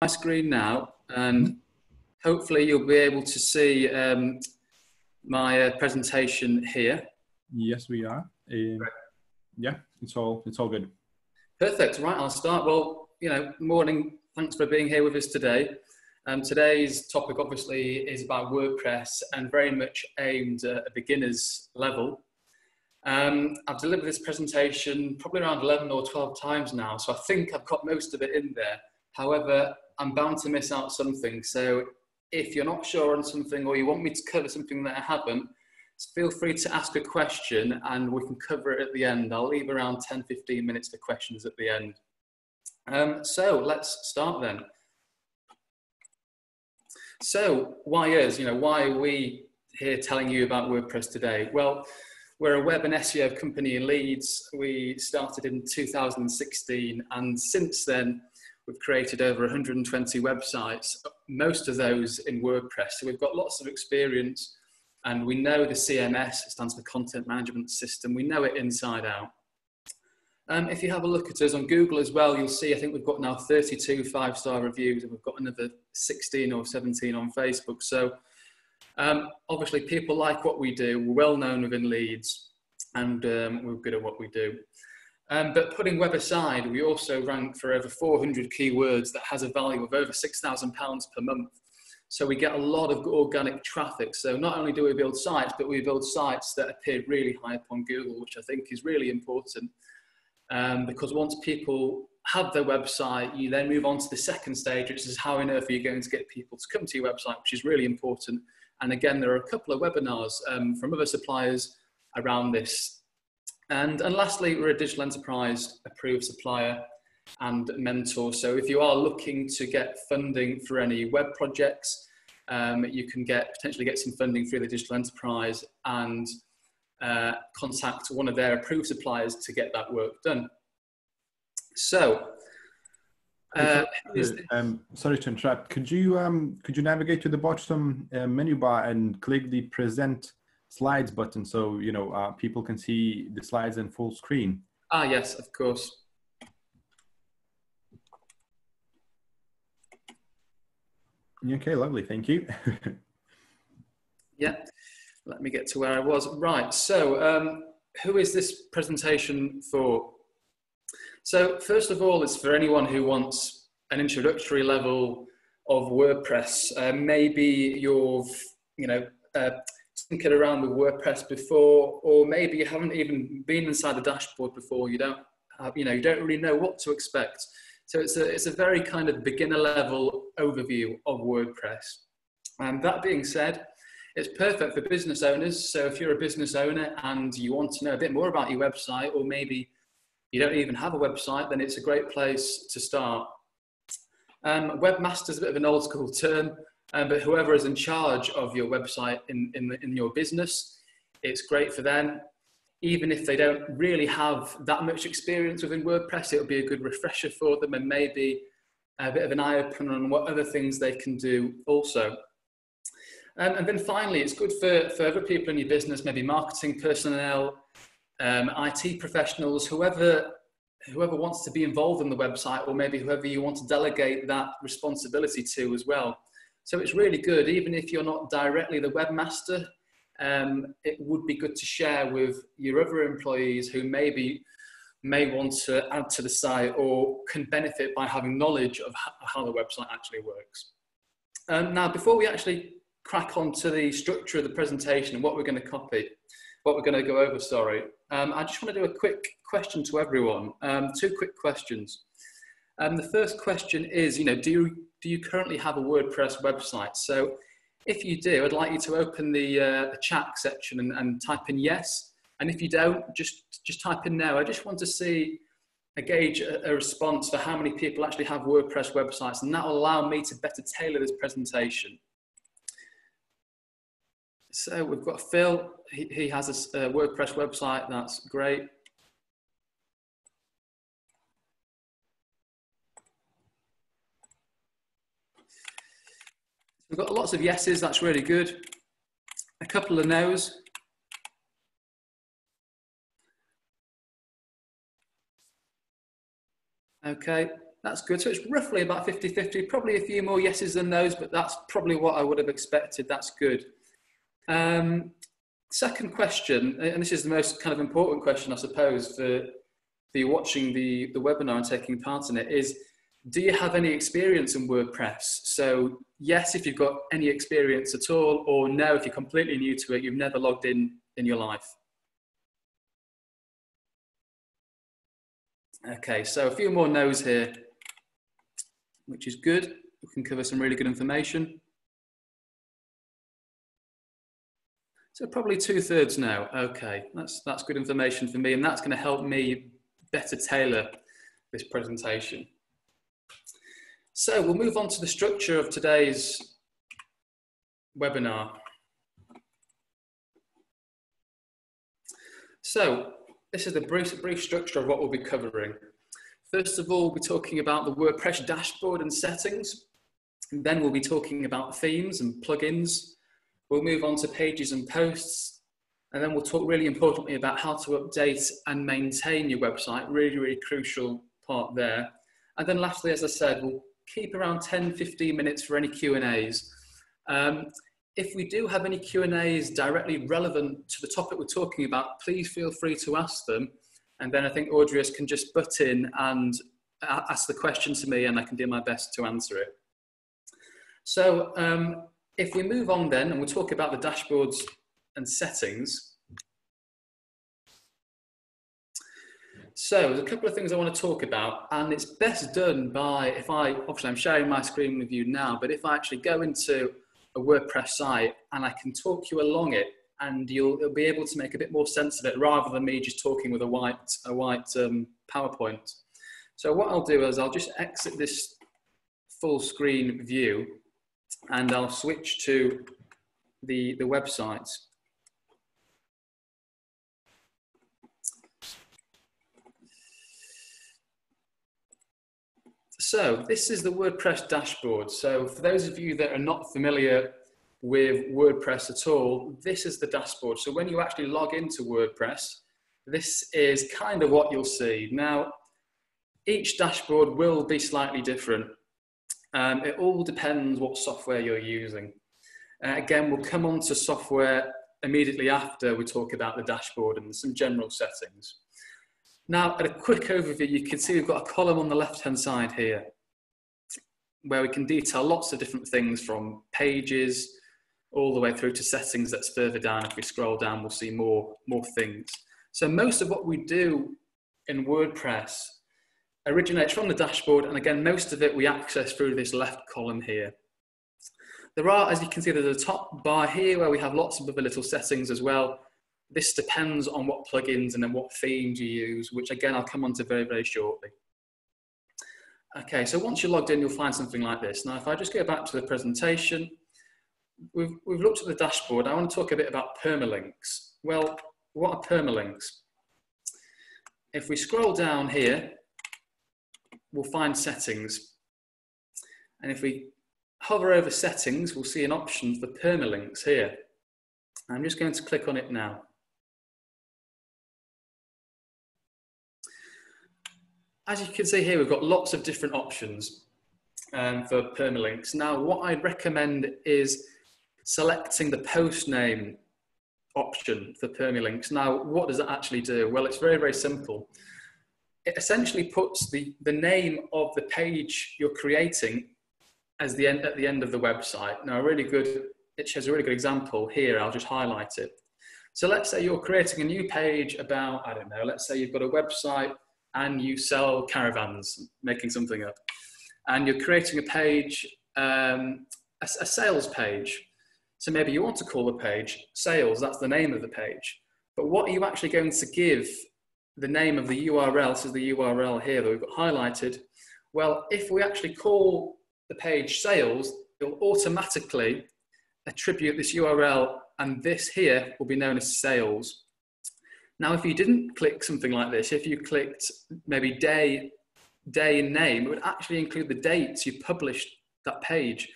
my screen now, and hopefully you'll be able to see um, my uh, presentation here. Yes, we are. Um, yeah, it's all it's all good. Perfect. Right, I'll start. Well, you know, morning. Thanks for being here with us today. Um, today's topic obviously is about WordPress and very much aimed at a beginner's level. Um, I've delivered this presentation probably around 11 or 12 times now, so I think I've got most of it in there. However, I'm bound to miss out something. So if you're not sure on something or you want me to cover something that I haven't, feel free to ask a question and we can cover it at the end. I'll leave around 10, 15 minutes for questions at the end. Um, so let's start then. So why is, you know, why are we here telling you about WordPress today? Well, we're a web and SEO company in Leeds. We started in 2016 and since then We've created over 120 websites, most of those in WordPress. So we've got lots of experience and we know the CMS, it stands for Content Management System, we know it inside out. Um, if you have a look at us on Google as well, you'll see I think we've got now 32 five-star reviews and we've got another 16 or 17 on Facebook. So um, obviously people like what we do, we're well known within Leeds and um, we're good at what we do. Um, but putting web aside, we also rank for over 400 keywords that has a value of over £6,000 per month. So we get a lot of organic traffic. So not only do we build sites, but we build sites that appear really high up on Google, which I think is really important. Um, because once people have their website, you then move on to the second stage, which is how on earth are you going to get people to come to your website, which is really important. And again, there are a couple of webinars um, from other suppliers around this and, and lastly, we're a digital enterprise approved supplier and mentor. So if you are looking to get funding for any web projects, um, you can get potentially get some funding through the digital enterprise and uh, contact one of their approved suppliers to get that work done. So, uh, um, sorry to interrupt. Could you um, could you navigate to the bottom uh, menu bar and click the present slides button so you know uh, people can see the slides in full screen. Ah, yes, of course. Okay, lovely. Thank you. yeah, let me get to where I was. Right, so um, who is this presentation for? So first of all, it's for anyone who wants an introductory level of WordPress. Uh, maybe you've, you know, uh, tinkered around with WordPress before, or maybe you haven't even been inside the dashboard before. You don't have, you know, you don't really know what to expect. So it's a, it's a very kind of beginner level overview of WordPress. And that being said, it's perfect for business owners. So if you're a business owner and you want to know a bit more about your website, or maybe you don't even have a website, then it's a great place to start. Um, webmaster is a bit of an old school term. Um, but whoever is in charge of your website in, in, in your business, it's great for them. Even if they don't really have that much experience within WordPress, it'll be a good refresher for them and maybe a bit of an eye opener on what other things they can do also. Um, and then finally, it's good for, for other people in your business, maybe marketing personnel, um, IT professionals, whoever, whoever wants to be involved in the website, or maybe whoever you want to delegate that responsibility to as well. So it's really good, even if you're not directly the webmaster, um, it would be good to share with your other employees who maybe may want to add to the site or can benefit by having knowledge of how the website actually works. Um, now, before we actually crack on to the structure of the presentation and what we're going to copy, what we're going to go over, sorry, um, I just want to do a quick question to everyone. Um, two quick questions. Um, the first question is, you know, do you do you currently have a WordPress website? So if you do, I'd like you to open the, uh, the chat section and, and type in yes. And if you don't, just, just type in no. I just want to see a gauge a, a, response for how many people actually have WordPress websites, and that will allow me to better tailor this presentation. So we've got Phil, he, he has a, a WordPress website, that's great. We've got lots of yeses, that's really good. A couple of no's. Okay, That's good. So it's roughly about 50-50, probably a few more yeses than no's, but that's probably what I would have expected. That's good. Um, second question, and this is the most kind of important question, I suppose, for, for you watching the, the webinar and taking part in it, is do you have any experience in WordPress? So yes, if you've got any experience at all, or no, if you're completely new to it, you've never logged in in your life. Okay, so a few more no's here, which is good. We can cover some really good information. So probably two thirds now. Okay, that's, that's good information for me, and that's going to help me better tailor this presentation. So we'll move on to the structure of today's webinar. So this is the brief, brief structure of what we'll be covering. First of all, we'll be talking about the WordPress dashboard and settings. And then we'll be talking about themes and plugins. We'll move on to pages and posts. And then we'll talk really importantly about how to update and maintain your website, really, really crucial part there. And then lastly, as I said, we'll keep around 10, 15 minutes for any Q&As. Um, if we do have any Q&As directly relevant to the topic we're talking about, please feel free to ask them. And then I think Audrius can just butt in and ask the question to me and I can do my best to answer it. So um, if we move on then and we'll talk about the dashboards and settings, So there's a couple of things I want to talk about, and it's best done by if I obviously I'm sharing my screen with you now, but if I actually go into a WordPress site and I can talk you along it, and you'll, you'll be able to make a bit more sense of it rather than me just talking with a white a white um, PowerPoint. So what I'll do is I'll just exit this full screen view, and I'll switch to the the website. So this is the WordPress dashboard. So for those of you that are not familiar with WordPress at all, this is the dashboard. So when you actually log into WordPress, this is kind of what you'll see. Now, each dashboard will be slightly different. Um, it all depends what software you're using. Uh, again, we'll come on to software immediately after we talk about the dashboard and some general settings. Now, at a quick overview, you can see we've got a column on the left-hand side here where we can detail lots of different things from pages all the way through to settings that's further down. If we scroll down, we'll see more, more things. So most of what we do in WordPress originates from the dashboard. And again, most of it we access through this left column here. There are, as you can see, there's a top bar here where we have lots of other little settings as well. This depends on what plugins and then what themes you use, which again, I'll come on to very, very shortly. Okay, so once you're logged in, you'll find something like this. Now, if I just go back to the presentation, we've, we've looked at the dashboard. I want to talk a bit about permalinks. Well, what are permalinks? If we scroll down here, we'll find settings. And if we hover over settings, we'll see an option for permalinks here. I'm just going to click on it now. As you can see here, we've got lots of different options um, for permalinks. Now, what I'd recommend is selecting the post name option for permalinks. Now, what does it actually do? Well, it's very, very simple. It essentially puts the, the name of the page you're creating as the end, at the end of the website. Now, a really good, it shows a really good example here. I'll just highlight it. So let's say you're creating a new page about, I don't know, let's say you've got a website and you sell caravans, making something up, and you're creating a page, um, a, a sales page. So maybe you want to call the page sales, that's the name of the page. But what are you actually going to give the name of the URL? This is the URL here that we've got highlighted. Well, if we actually call the page sales, it'll automatically attribute this URL and this here will be known as sales. Now, if you didn't click something like this, if you clicked maybe day, day and name, it would actually include the dates you published that page.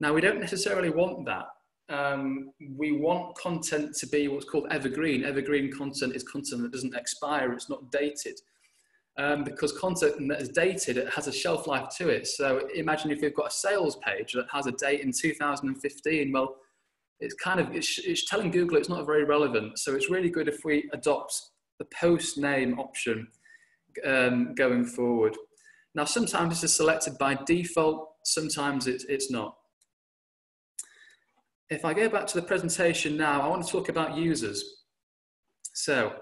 Now, we don't necessarily want that. Um, we want content to be what's called evergreen. Evergreen content is content that doesn't expire, it's not dated. um, because content that is dated, it has a shelf life to it. So imagine if you've got a sales page that has a date in 2015, well, it's kind of, it's, it's telling Google it's not very relevant. So it's really good if we adopt the post name option um, going forward. Now, sometimes this is selected by default, sometimes it, it's not. If I go back to the presentation now, I want to talk about users. So,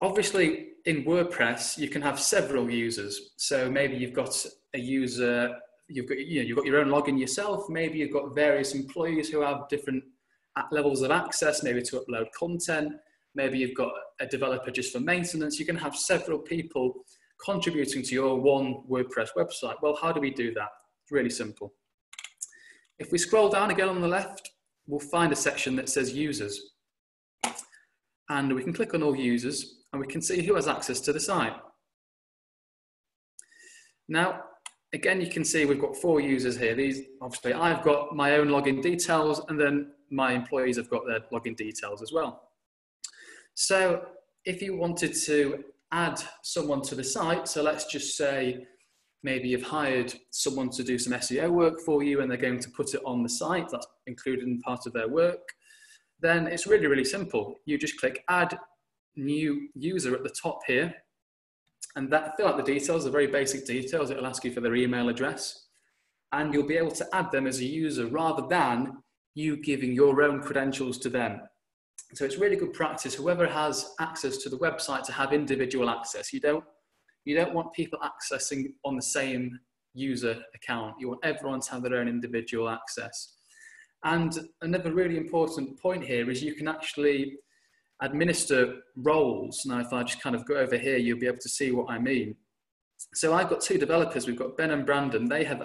obviously in WordPress, you can have several users. So maybe you've got a user, you've got, you know, you've got your own login yourself. Maybe you've got various employees who have different levels of access, maybe to upload content. Maybe you've got a developer just for maintenance. You can have several people contributing to your one WordPress website. Well, how do we do that? It's really simple. If we scroll down again on the left, we'll find a section that says users. And we can click on all users and we can see who has access to the site. Now, again, you can see we've got four users here. These, obviously, I've got my own login details and then my employees have got their login details as well. So if you wanted to add someone to the site, so let's just say maybe you've hired someone to do some SEO work for you and they're going to put it on the site, that's included in part of their work, then it's really, really simple. You just click add new user at the top here and that fill out the details, the very basic details. It'll ask you for their email address and you'll be able to add them as a user rather than you giving your own credentials to them. So it's really good practice. Whoever has access to the website to have individual access. You don't, you don't want people accessing on the same user account. You want everyone to have their own individual access. And another really important point here is you can actually administer roles. Now, if I just kind of go over here, you'll be able to see what I mean. So I've got two developers. We've got Ben and Brandon. They have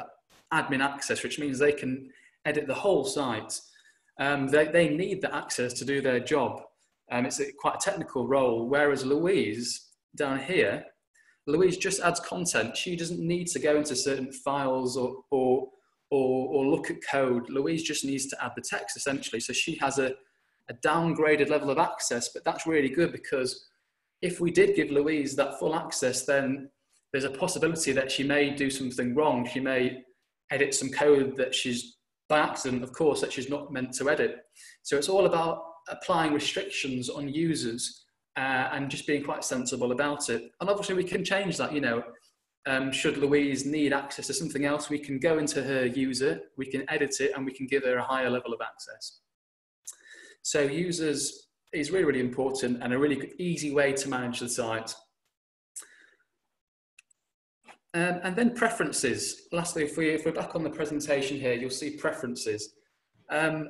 admin access, which means they can edit the whole site um, they, they need the access to do their job. Um, it's a, quite a technical role, whereas Louise down here, Louise just adds content. She doesn't need to go into certain files or, or, or, or look at code. Louise just needs to add the text essentially. So she has a, a downgraded level of access, but that's really good because if we did give Louise that full access, then there's a possibility that she may do something wrong. She may edit some code that she's by accident, of course, that she's not meant to edit. So it's all about applying restrictions on users uh, and just being quite sensible about it. And obviously, we can change that. You know, um, should Louise need access to something else, we can go into her user, we can edit it, and we can give her a higher level of access. So users is really, really important and a really easy way to manage the site. Um, and then preferences. Lastly, if, we, if we're back on the presentation here, you'll see preferences. Um,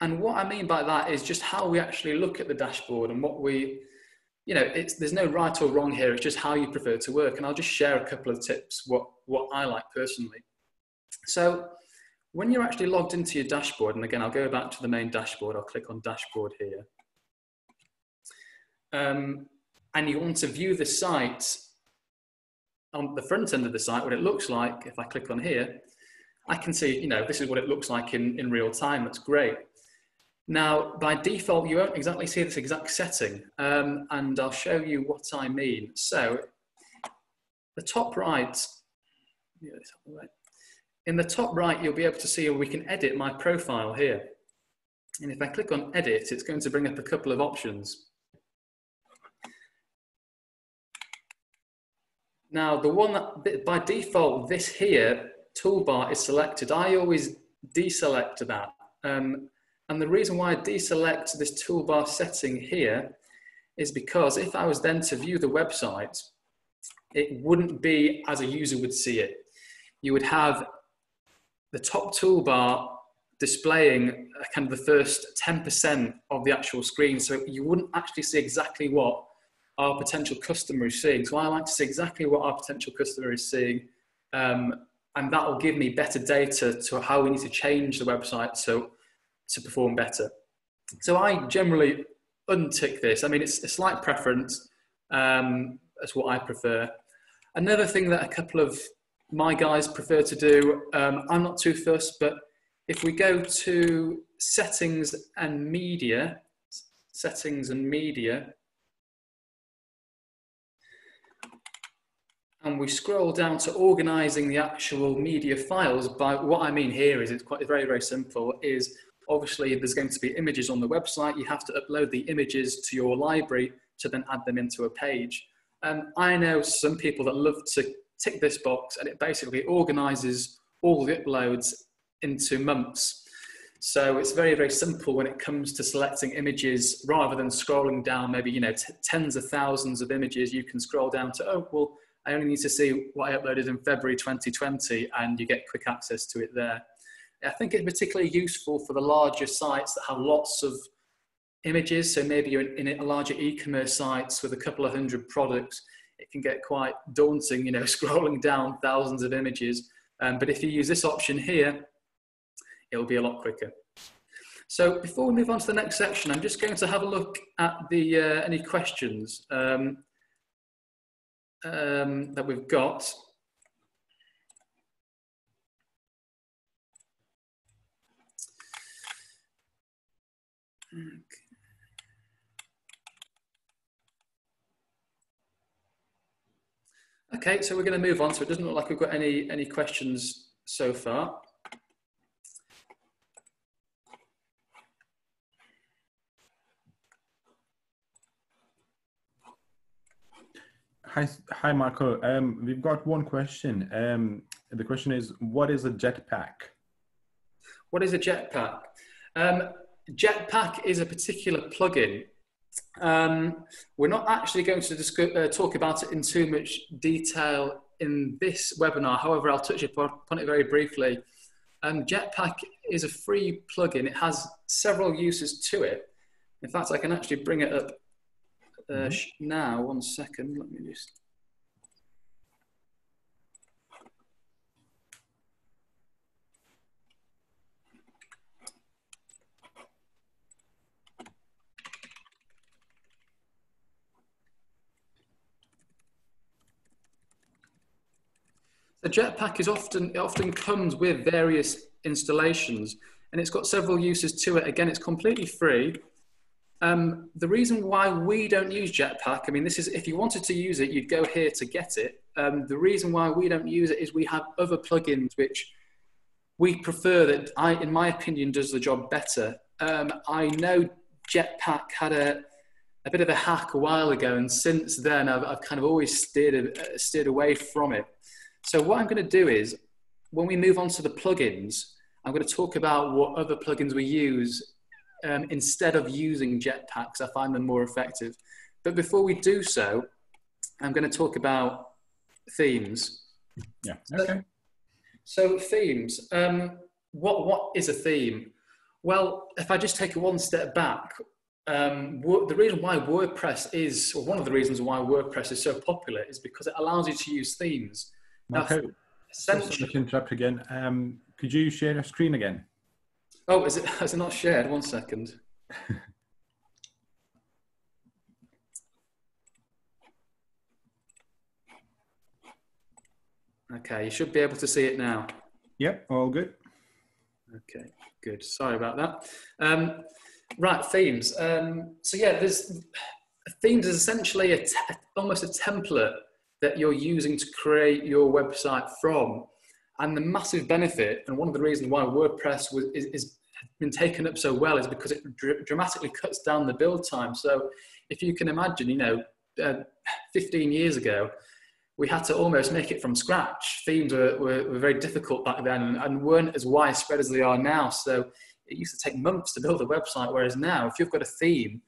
and what I mean by that is just how we actually look at the dashboard and what we, you know, it's, there's no right or wrong here. It's just how you prefer to work. And I'll just share a couple of tips, what, what I like personally. So when you're actually logged into your dashboard, and again, I'll go back to the main dashboard. I'll click on dashboard here. Um, and you want to view the site on the front end of the site, what it looks like, if I click on here, I can see, you know, this is what it looks like in, in real time. That's great. Now, by default, you won't exactly see this exact setting, um, and I'll show you what I mean. So, the top right, in the top right, you'll be able to see we can edit my profile here. And if I click on edit, it's going to bring up a couple of options. Now, the one that by default, this here toolbar is selected. I always deselect that. Um, and the reason why I deselect this toolbar setting here is because if I was then to view the website, it wouldn't be as a user would see it. You would have the top toolbar displaying kind of the first 10% of the actual screen. So you wouldn't actually see exactly what our potential customer is seeing. So I like to see exactly what our potential customer is seeing. Um, and that will give me better data to how we need to change the website so to perform better. So I generally untick this. I mean, it's a slight preference. Um, that's what I prefer. Another thing that a couple of my guys prefer to do, um, I'm not too fussed, but if we go to settings and media, settings and media, and we scroll down to organizing the actual media files by what I mean here is it's quite very, very simple is obviously there's going to be images on the website. You have to upload the images to your library to then add them into a page. And I know some people that love to tick this box and it basically organizes all the uploads into months. So it's very, very simple when it comes to selecting images rather than scrolling down maybe, you know, tens of thousands of images, you can scroll down to, oh, well, I only need to see what I uploaded in February 2020 and you get quick access to it there. I think it's particularly useful for the larger sites that have lots of images. So maybe you're in, in a larger e-commerce sites with a couple of hundred products, it can get quite daunting, you know, scrolling down thousands of images. Um, but if you use this option here, it'll be a lot quicker. So before we move on to the next section, I'm just going to have a look at the uh, any questions. Um, um, that we've got. Okay, so we're going to move on. So it doesn't look like we've got any, any questions so far. Hi, hi, Marco. Um, we've got one question. Um, the question is, what is a jetpack? What is a jetpack? Um, jetpack is a particular plugin. Um, we're not actually going to discuss, uh, talk about it in too much detail in this webinar. However, I'll touch upon it very briefly. Um, jetpack is a free plugin. It has several uses to it. In fact, I can actually bring it up uh, mm -hmm. now. One second, let me just. The Jetpack is often it often comes with various installations, and it's got several uses to it. Again, it's completely free. Um, the reason why we don't use Jetpack, I mean, this is if you wanted to use it, you'd go here to get it. Um, the reason why we don't use it is we have other plugins which we prefer that, I, in my opinion, does the job better. Um, I know Jetpack had a, a bit of a hack a while ago, and since then I've, I've kind of always steered, uh, steered away from it. So what I'm going to do is, when we move on to the plugins, I'm going to talk about what other plugins we use um, instead of using jetpacks. I find them more effective. But before we do so, I'm going to talk about themes. Yeah. Okay. So, so themes. Um, what what is a theme? Well, if I just take one step back, um, the reason why WordPress is, or one of the reasons why WordPress is so popular, is because it allows you to use themes. Okay. Essentially, to interrupt again. Um, could you share a screen again? Oh, is it, is it not shared? One second. okay, you should be able to see it now. Yep, all good. Okay, good. Sorry about that. Um, right, themes. Um, so yeah, there's themes is essentially a almost a template that you're using to create your website from. And the massive benefit, and one of the reasons why WordPress was, is, is been taken up so well, is because it dr- dramatically cuts down the build time. So if you can imagine, you know, uh, 15 years ago, we had to almost make it from scratch. Themes were, were, were very difficult back then and, and, weren't as widespread as they are now. So it used to take months to build a website, whereas now, if you've got a theme,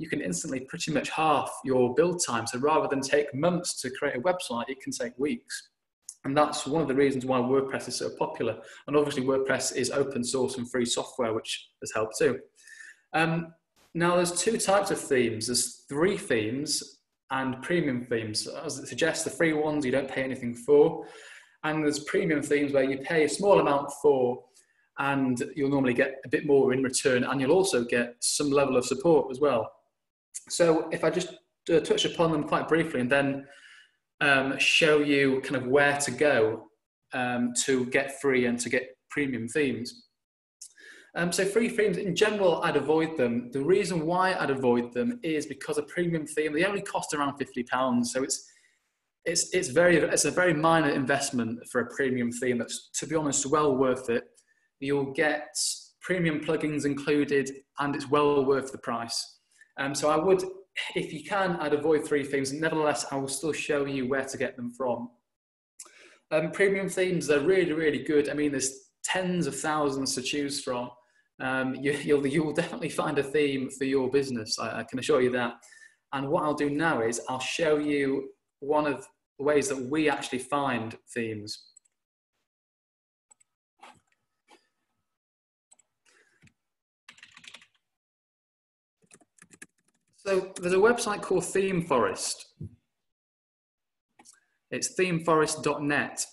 you can instantly pretty much half your build time. So rather than take months to create a website, it can take weeks. And that's one of the reasons why WordPress is so popular. And obviously, WordPress is open source and free software, which has helped too. Um, now, there's two types of themes. There's three themes and premium themes. As it suggests, the free ones you don't pay anything for. And there's premium themes where you pay a small amount for and you'll normally get a bit more in return and you'll also get some level of support as well. So if I just uh, touch upon them quite briefly and then um, show you kind of where to go um, to get free and to get premium themes. Um, so free themes, in general, I'd avoid them. The reason why I'd avoid them is because a premium theme, they only cost around £50. So it's, it's it's very it's a very minor investment for a premium theme that's to be honest well worth it you'll get premium plugins included and it's well worth the price um, so i would if you can i'd avoid three themes. Nevertheless i will still show you where to get them from. Um, premium themes are really really good. I mean there's tens of thousands to choose from. Um, you, will you'll definitely find a theme for your business I, I can assure you that. And what i'll do now is i'll show you one of the ways that we actually find themes. So there's a website called ThemeForest. It's themeforest.net.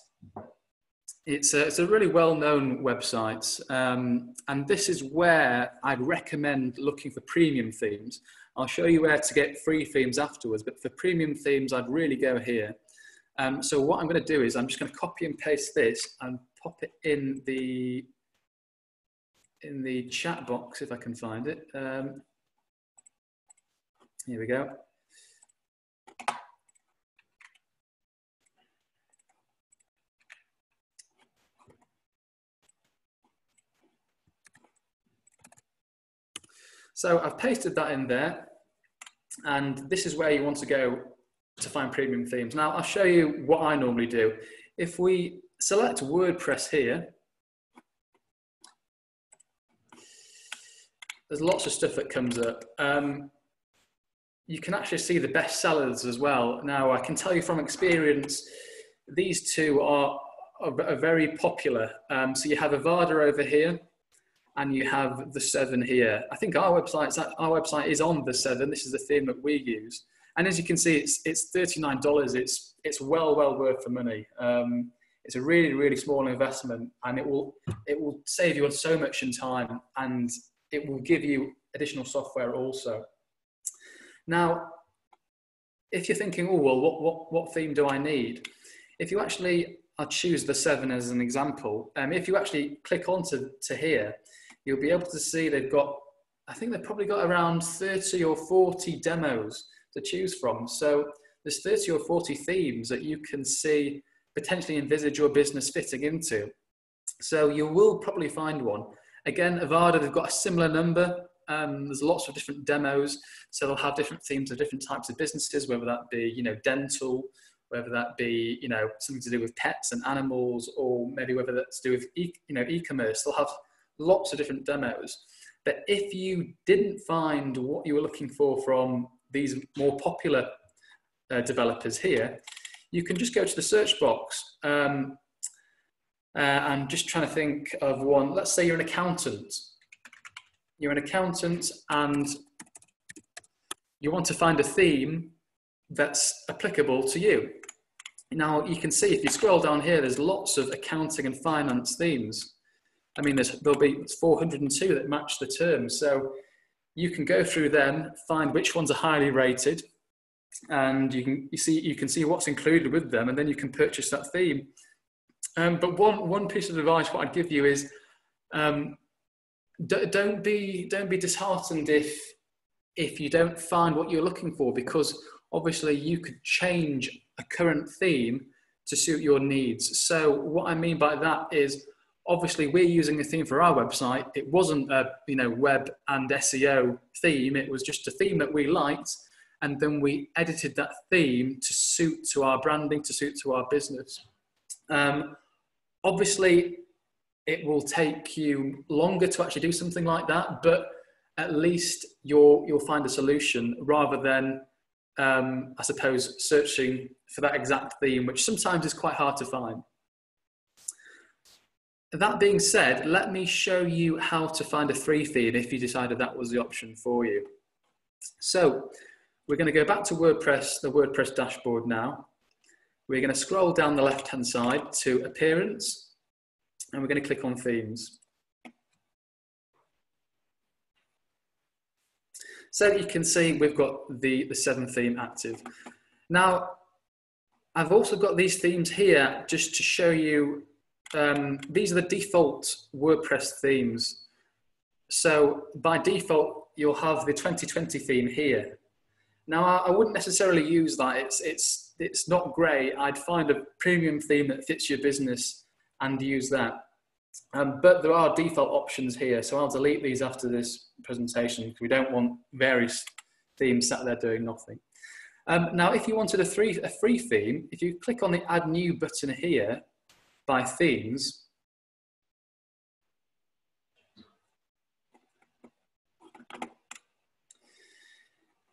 It's a, it's a really well-known website, um, and this is where I'd recommend looking for premium themes. I'll show you where to get free themes afterwards, but for premium themes, I'd really go here. Um, so what I'm going to do is I'm just going to copy and paste this and pop it in the in the chat box if I can find it. Um, here we go. So I've pasted that in there and this is where you want to go to find premium themes. Now I'll show you what I normally do. If we select WordPress here, there's lots of stuff that comes up. Um, you can actually see the best sellers as well. Now I can tell you from experience, these two are, are, are very popular. Um, so you have Avada over here, and you have the seven here. I think our website our website is on the seven. This is the theme that we use, and as you can see, it's it's thirty nine dollars. It's it's well well worth the money. Um, it's a really really small investment, and it will it will save you so much in time, and it will give you additional software also. Now, if you're thinking, oh well, what what what theme do I need? If you actually I'll choose the seven as an example. Um, if you actually click onto to here, you'll be able to see they've got, I think they've probably got around 30 or 40 demos to choose from. So there's 30 or 40 themes that you can see potentially envisage your business fitting into. So you will probably find one. Again, Avada, they've got a similar number. Um, there's lots of different demos. So they'll have different themes of different types of businesses, whether that be, you know, dental, whether that be, you know, something to do with pets and animals, or maybe whether that's to do with, e- you know, e-commerce. They'll have lots of different demos. But if you didn't find what you were looking for from these more popular uh, developers here, you can just go to the search box. Um, uh, I'm just trying to think of one. Let's say you're an accountant. You're an accountant and you want to find a theme that's applicable to you. Now you can see if you scroll down here, there's lots of accounting and finance themes. I mean, there'll be 402 that match the terms. So you can go through them, find which ones are highly rated, and you can you see you can see what's included with them, and then you can purchase that theme. Um, but one one piece of advice what I'd give you is um, don't be don't be disheartened if if you don't find what you're looking for because obviously you could change a current theme to suit your needs. So what I mean by that is obviously we're using a theme for our website. It wasn't a you know web and SEO theme. It was just a theme that we liked, and then we edited that theme to suit to our branding, to suit to our business. Um, obviously, it will take you longer to actually do something like that, but at least you'll you'll find a solution rather than um, I suppose searching for that exact theme, which sometimes is quite hard to find. That being said, let me show you how to find a free feed if you decided that was the option for you. So we're going to go back to WordPress, the WordPress dashboard now. We're going to scroll down the left-hand side to Appearance, and we're going to click on Themes. So you can see we've got the, the seventh theme active. Now, I've also got these themes here just to show you um, these are the default WordPress themes. So by default, you'll have the 2020 theme here. Now, I, I wouldn't necessarily use that. It's, it's it's not great, I'd find a premium theme that fits your business and use that. Um, but there are default options here, so I'll delete these after this presentation because we don't want various themes sat there doing nothing. Um, now, if you wanted a, free, a free theme, if you click on the Add New button here by themes,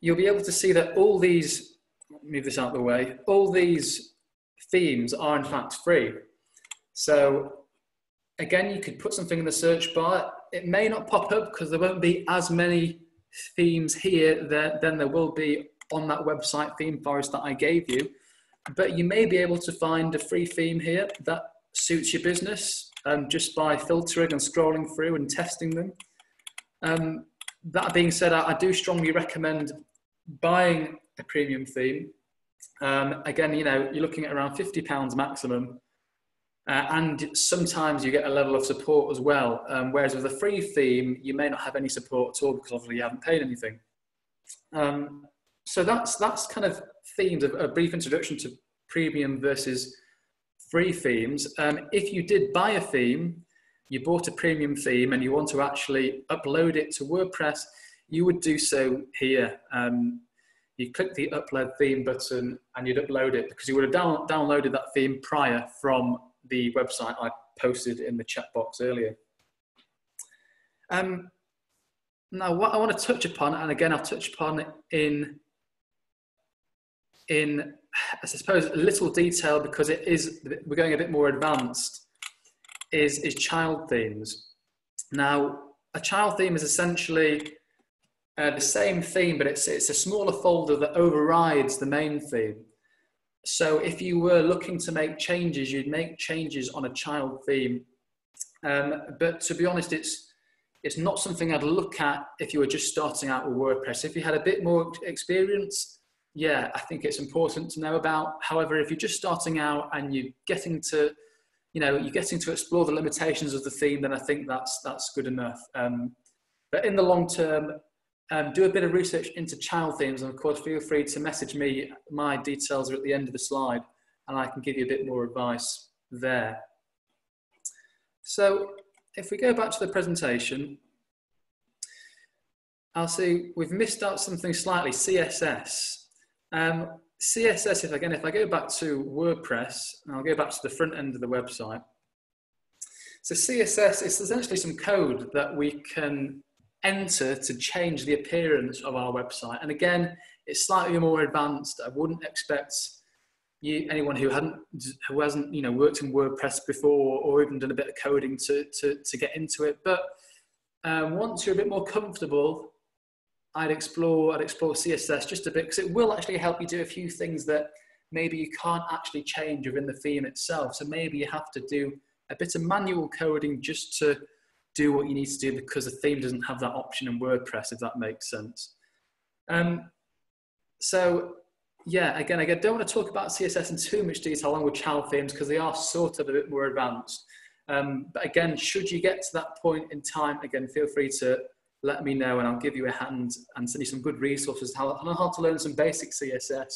you'll be able to see that all these, move this out of the way, all these themes are in fact free. So again, you could put something in the search bar. It may not pop up because there won't be as many themes here that, than there will be on that website ThemeForest that I gave you. But you may be able to find a free theme here that suits your business um, just by filtering and scrolling through and testing them. Um, that being said, I, I, do strongly recommend buying a premium theme. Um, again, you know, you're looking at around £50 maximum uh, and sometimes you get a level of support as well. Um, whereas with a free theme, you may not have any support at all because obviously you haven't paid anything. Um, so that's that's kind of themes of a brief introduction to premium versus free themes. Um, if you did buy a theme, you bought a premium theme, and you want to actually upload it to WordPress, you would do so here. Um, you click the upload theme button and you'd upload it because you would have down, downloaded that theme prior from the website I posted in the chat box earlier. Um, now, what I want to touch upon, and again, I'll touch upon in in I suppose a little detail because it is we're going a bit more advanced. Is is child themes. Now, a child theme is essentially uh, the same theme, but it's it's a smaller folder that overrides the main theme. So if you were looking to make changes, you'd make changes on a child theme. Um, but to be honest, it's it's not something I'd look at if you were just starting out with WordPress. If you had a bit more experience, yeah, I think it's important to know about. However, if you're just starting out and you're getting to, you know, you're getting to explore the limitations of the theme, then I think that's that's good enough. Um, but in the long term, um, do a bit of research into child themes, and of course, feel free to message me. My details are at the end of the slide, and I can give you a bit more advice there. So, if we go back to the presentation, I'll see we've missed out something slightly CSS. Um, CSS, if again, if I go back to WordPress, and I'll go back to the front end of the website. So CSS is essentially some code that we can enter to change the appearance of our website. And again, it's slightly more advanced. I wouldn't expect you, anyone who hadn't, who hasn't, you know, worked in WordPress before or even done a bit of coding to, to, to get into it. But um, once you're a bit more comfortable, I'd explore, I'd explore CSS just a bit because it will actually help you do a few things that maybe you can't actually change within the theme itself. So maybe you have to do a bit of manual coding just to do what you need to do because the theme doesn't have that option in WordPress, if that makes sense. Um, so yeah, again, I don't want to talk about CSS in too much detail along with child themes because they are sort of a bit more advanced. Um, but again, should you get to that point in time, again, feel free to let me know and I'll give you a hand and send you some good resources on how, how to learn some basic CSS.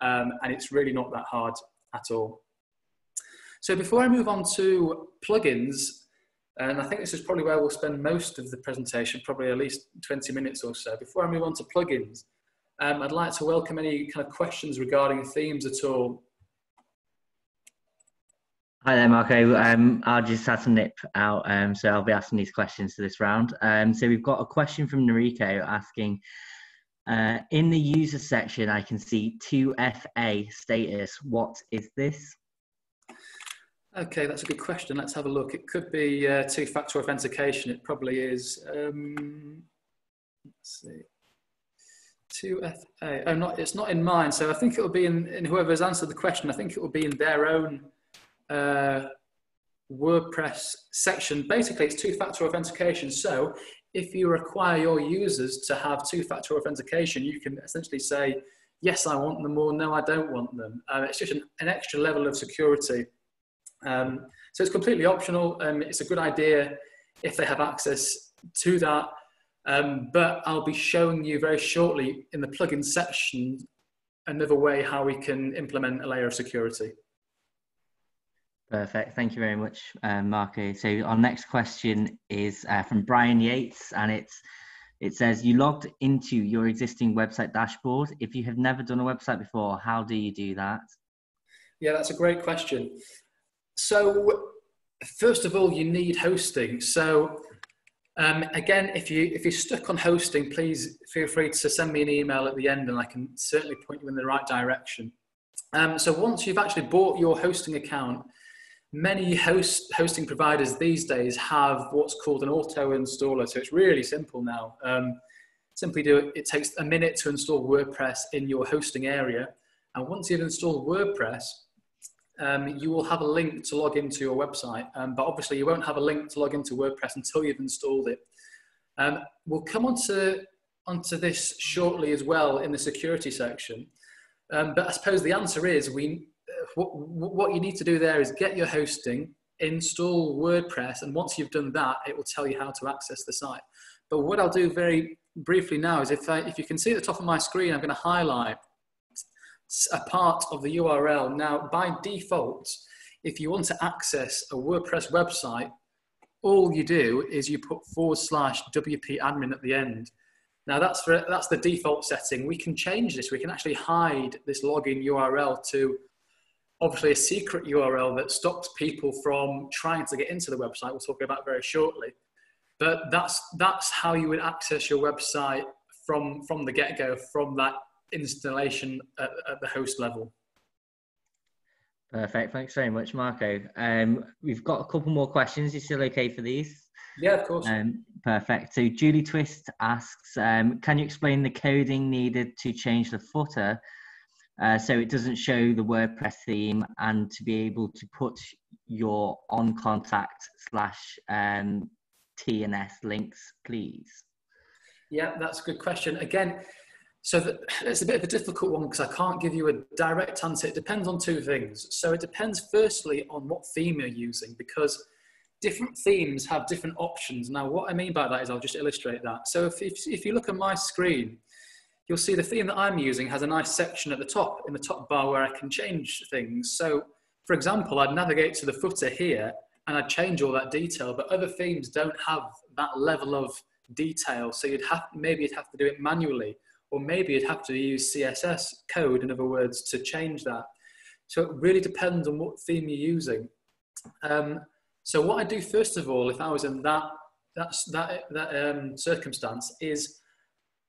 Um, and it's really not that hard at all. So before I move on to plugins, and I think this is probably where we'll spend most of the presentation, probably at least 20 minutes or so. Before I move on to plugins, um, I'd like to welcome any kind of questions regarding themes at all. Hi there, Marco. Um, I'll just have to nip out, um, so I'll be asking these questions to this round. Um, so we've got a question from Noriko asking, uh, in the user section, I can see 2FA status. What is this? Okay, that's a good question. Let's have a look. It could be uh, two-factor authentication. It probably is. Um, let's see. 2FA. Oh, not, it's not in mine. So I think it will be in, in whoever's answered the question. I think it will be in their own uh, WordPress section. Basically, it's two-factor authentication. So if you require your users to have two-factor authentication, you can essentially say, yes, I want them, or no, I don't want them. Uh, it's just an, an extra level of security um, so it's completely optional. Um, it's a good idea if they have access to that. Um, but I'll be showing you very shortly in the plugin section another way how we can implement a layer of security. Perfect. Thank you very much, uh, Marco. So our next question is uh, from Brian Yates, and it's it says you logged into your existing website dashboard. If you have never done a website before, how do you do that? Yeah, that's a great question. So first of all, you need hosting. So um, again, if you if you're stuck on hosting, please feel free to send me an email at the end, and I can certainly point you in the right direction. Um, so once you've actually bought your hosting account, many host hosting providers these days have what's called an auto installer. So it's really simple now. Um, simply do it. It takes a minute to install WordPress in your hosting area, and once you've installed WordPress, um, you will have a link to log into your website. Um, but obviously, you won't have a link to log into WordPress until you've installed it. Um, we'll come on to, onto this shortly as well in the security section. Um, but I suppose the answer is we, uh, what, what you need to do there is get your hosting, install WordPress, and once you've done that, it will tell you how to access the site. But what I'll do very briefly now is if, I, if you can see at the top of my screen, I'm going to highlight a part of the URL. Now, by default, if you want to access a WordPress website, all you do is you put forward slash WP admin at the end. Now that's for, that's the default setting. We can change this. We can actually hide this login URL to obviously a secret URL that stops people from trying to get into the website. We'll talk about very shortly. But that's that's how you would access your website from from the get go, from that installation at, at the host level. Perfect. Thanks very much, Marco. Um, we've got a couple more questions. You still okay for these? Yeah, of course. Um, perfect. So Julie Twist asks, um, can you explain the coding needed to change the footer uh, so it doesn't show the WordPress theme and to be able to put your on contact slash um, TNS links, please? Yeah, that's a good question. Again, so that, it's a bit of a difficult one because I can't give you a direct answer. It depends on two things. So it depends firstly on what theme you're using because different themes have different options. Now, what I mean by that is I'll just illustrate that. So if, if, if you look at my screen, you'll see the theme that I'm using has a nice section at the top, in the top bar where I can change things. So for example, I'd navigate to the footer here and I'd change all that detail, but other themes don't have that level of detail. So you'd have, maybe you'd have to do it manually or maybe you'd have to use CSS code, in other words, to change that. So it really depends on what theme you're using. Um, so what I do first of all, if I was in that that that, that um, circumstance, is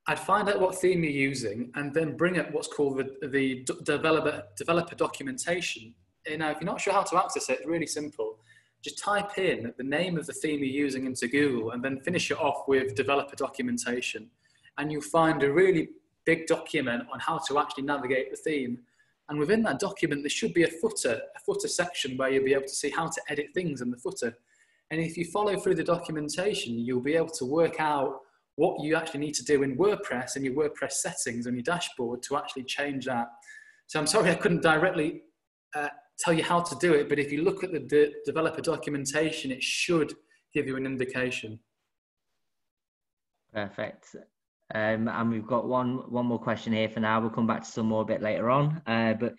I'd find out what theme you're using and then bring up what's called the, the developer developer documentation. And now, if you're not sure how to access it, it's really simple. Just type in the name of the theme you're using into Google and then finish it off with developer documentation and you'll find a really big document on how to actually navigate the theme. And within that document, there should be a footer, a footer section where you'll be able to see how to edit things in the footer. And if you follow through the documentation, you'll be able to work out what you actually need to do in WordPress and your WordPress settings on your dashboard to actually change that. So I'm sorry I couldn't directly uh, tell you how to do it, but if you look at the de developer documentation, it should give you an indication. Perfect. Um, and we've got one one more question here for now. We'll come back to some more a bit later on. Uh, but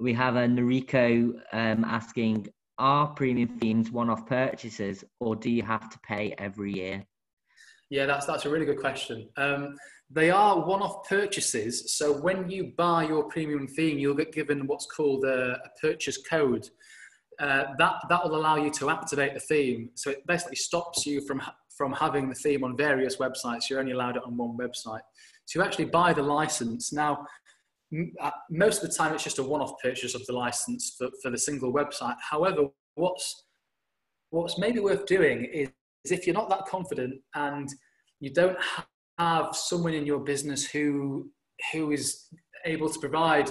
we have a Noriko um, asking, are premium themes one-off purchases or do you have to pay every year? Yeah, that's, that's a really good question. Um, they are one-off purchases. So when you buy your premium theme, you'll get given what's called a, a purchase code. Uh, that, that will allow you to activate the theme. So it basically stops you from from having the theme on various websites. You're only allowed it on one website. So you actually buy the license. Now, uh, most of the time it's just a one-off purchase of the license for, for the single website. However, what's, what's maybe worth doing is, is if you're not that confident and you don't have someone in your business who, who is able to provide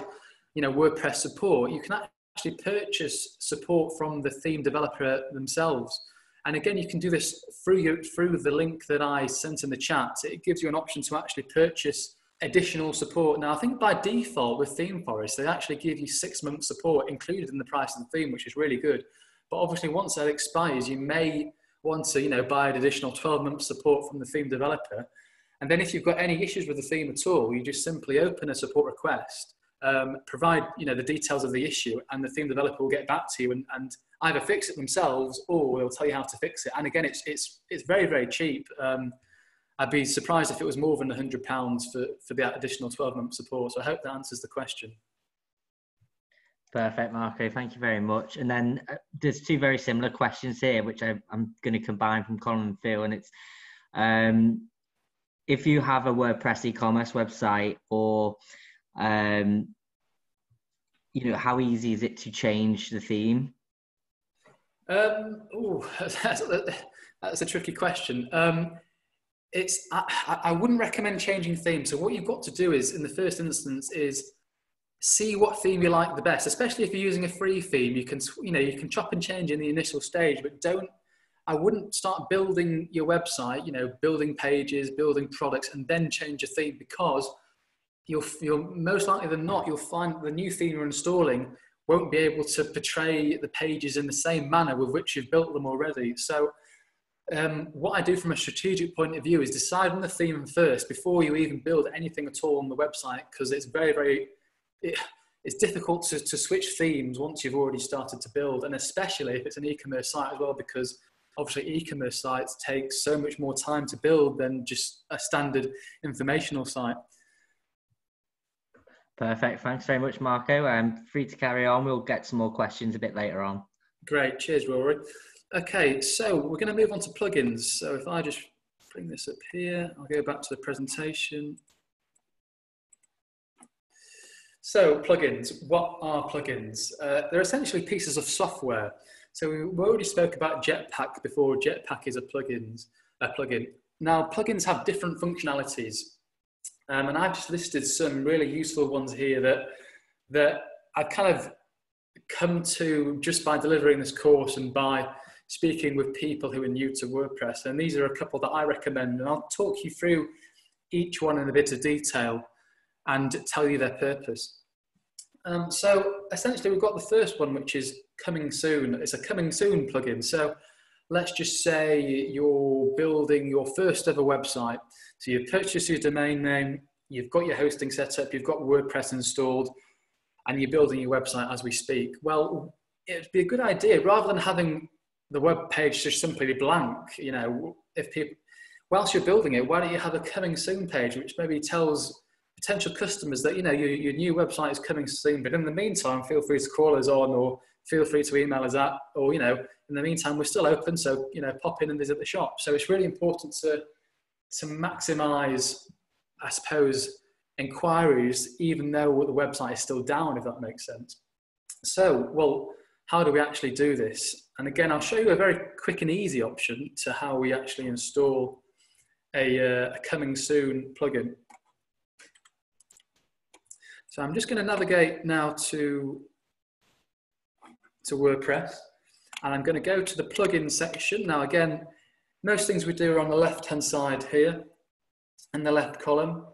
you know, WordPress support, you can actually purchase support from the theme developer themselves. And again, you can do this through, your, through the link that I sent in the chat. It gives you an option to actually purchase additional support. Now, I think by default with ThemeForest, they actually give you six months support included in the price of the theme, which is really good. But obviously, once that expires, you may want to, you know, buy an additional 12 months support from the theme developer. And then if you've got any issues with the theme at all, you just simply open a support request um, provide you know the details of the issue, and the theme developer will get back to you and, and either fix it themselves or they'll tell you how to fix it. And again, it's it's it's very very cheap. Um, I'd be surprised if it was more than hundred pounds for for the additional twelve month support. So I hope that answers the question. Perfect, Marco. Thank you very much. And then uh, there's two very similar questions here, which I, am going to combine from Colin and Phil. And it's um, if you have a WordPress e-commerce website, or um, you know, how easy is it to change the theme? Um, oh, that's, that's, a tricky question. Um, it's I, I wouldn't recommend changing themes. So what you've got to do is, in the first instance, is see what theme you like the best. Especially if you're using a free theme, you can you know you can chop and change in the initial stage, but don't. I wouldn't start building your website, you know, building pages, building products, and then change a theme because you'll, you'll most likely than not, you'll find the new theme you're installing won't be able to portray the pages in the same manner with which you've built them already. So um, what I do from a strategic point of view is decide on the theme first before you even build anything at all on the website because it's very, very, it, it's difficult to, to switch themes once you've already started to build and especially if it's an e-commerce site as well because obviously e-commerce sites take so much more time to build than just a standard informational site. Perfect. Thanks very much, Marco. I'm free to carry on. We'll get some more questions a bit later on. Great. Cheers, Rory. Okay, so we're going to move on to plugins. So if I just bring this up here, I'll go back to the presentation. So plugins, what are plugins? Uh, they're essentially pieces of software. So we already spoke about Jetpack before. Jetpack is a plugins, a plugin. Now plugins have different functionalities. Um, and I've just listed some really useful ones here that, that I've kind of come to just by delivering this course and by speaking with people who are new to WordPress. And these are a couple that I recommend. And I'll talk you through each one in a bit of detail and tell you their purpose. Um, so essentially we've got the first one, which is coming soon. It's a coming soon plugin. So let's just say you're building your first ever website. So you've purchased your domain name, you've got your hosting set up, you've got WordPress installed, and you're building your website as we speak. Well, it'd be a good idea rather than having the web page just simply blank. You know, if people, whilst you're building it, why don't you have a coming soon page, which maybe tells potential customers that you know your, your new website is coming soon. But in the meantime, feel free to call us on or feel free to email us at, or you know, in the meantime, we're still open. So you know, pop in and visit the shop. So it's really important to to maximise, I suppose, inquiries, even though the website is still down, if that makes sense. So, well, how do we actually do this? And again, I'll show you a very quick and easy option to how we actually install a, uh, a coming soon plugin. So I'm just going to navigate now to, to WordPress and I'm going to go to the plugin section. Now again, most things we do are on the left hand side here in the left column.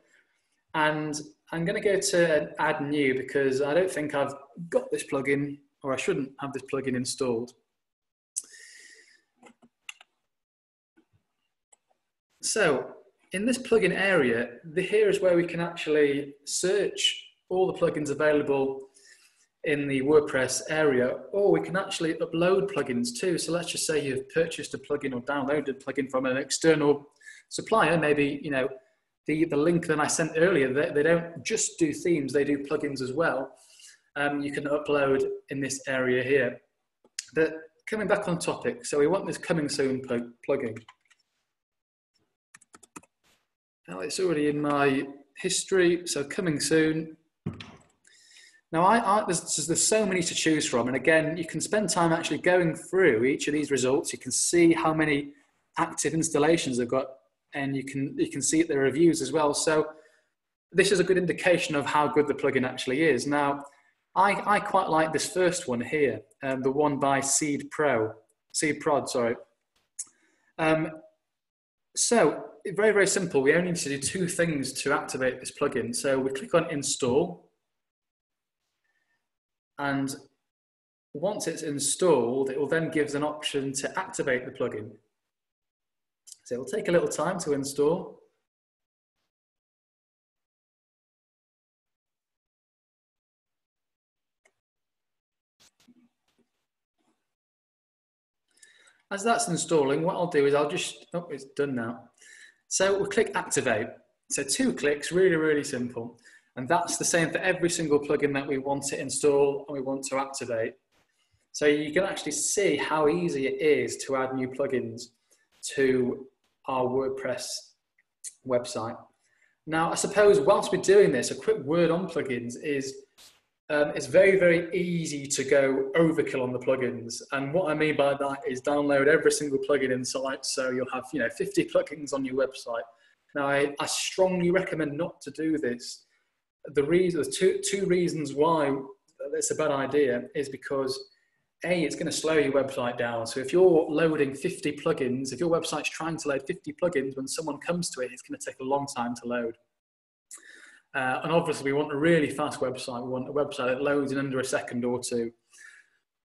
And I'm going to go to add new because I don't think I've got this plugin or I shouldn't have this plugin installed. So in this plugin area, the, here is where we can actually search all the plugins available in the WordPress area, or we can actually upload plugins too. So let's just say you've purchased a plugin or downloaded a plugin from an external supplier. Maybe, you know, the, the link that I sent earlier, they, they don't just do themes, they do plugins as well. Um, you can upload in this area here. But coming back on topic, so we want this coming soon plugin. Now it's already in my history, so coming soon. Now, I, I, there's, there's so many to choose from. And again, you can spend time actually going through each of these results. You can see how many active installations they've got, and you can, you can see the reviews as well. So this is a good indication of how good the plugin actually is. Now, I, I quite like this first one here, um, the one by Seed Pro, Seed Prod, sorry. Um, so very, very simple. We only need to do two things to activate this plugin. So we click on install and once it's installed, it will then give an option to activate the plugin. So it will take a little time to install. As that's installing, what I'll do is I'll just, oh, it's done now. So we'll click activate. So two clicks, really, really simple. And that's the same for every single plugin that we want to install and we want to activate. So you can actually see how easy it is to add new plugins to our WordPress website. Now, I suppose whilst we're doing this, a quick word on plugins is um, it's very, very easy to go overkill on the plugins. And what I mean by that is download every single plugin in sight. So you'll have, you know, 50 plugins on your website. Now, I, I strongly recommend not to do this. The reason, two, two reasons why it's a bad idea is because a, it's going to slow your website down. So if you're loading 50 plugins, if your website's trying to load 50 plugins, when someone comes to it, it's going to take a long time to load. Uh, and obviously, we want a really fast website. We want a website that loads in under a second or two.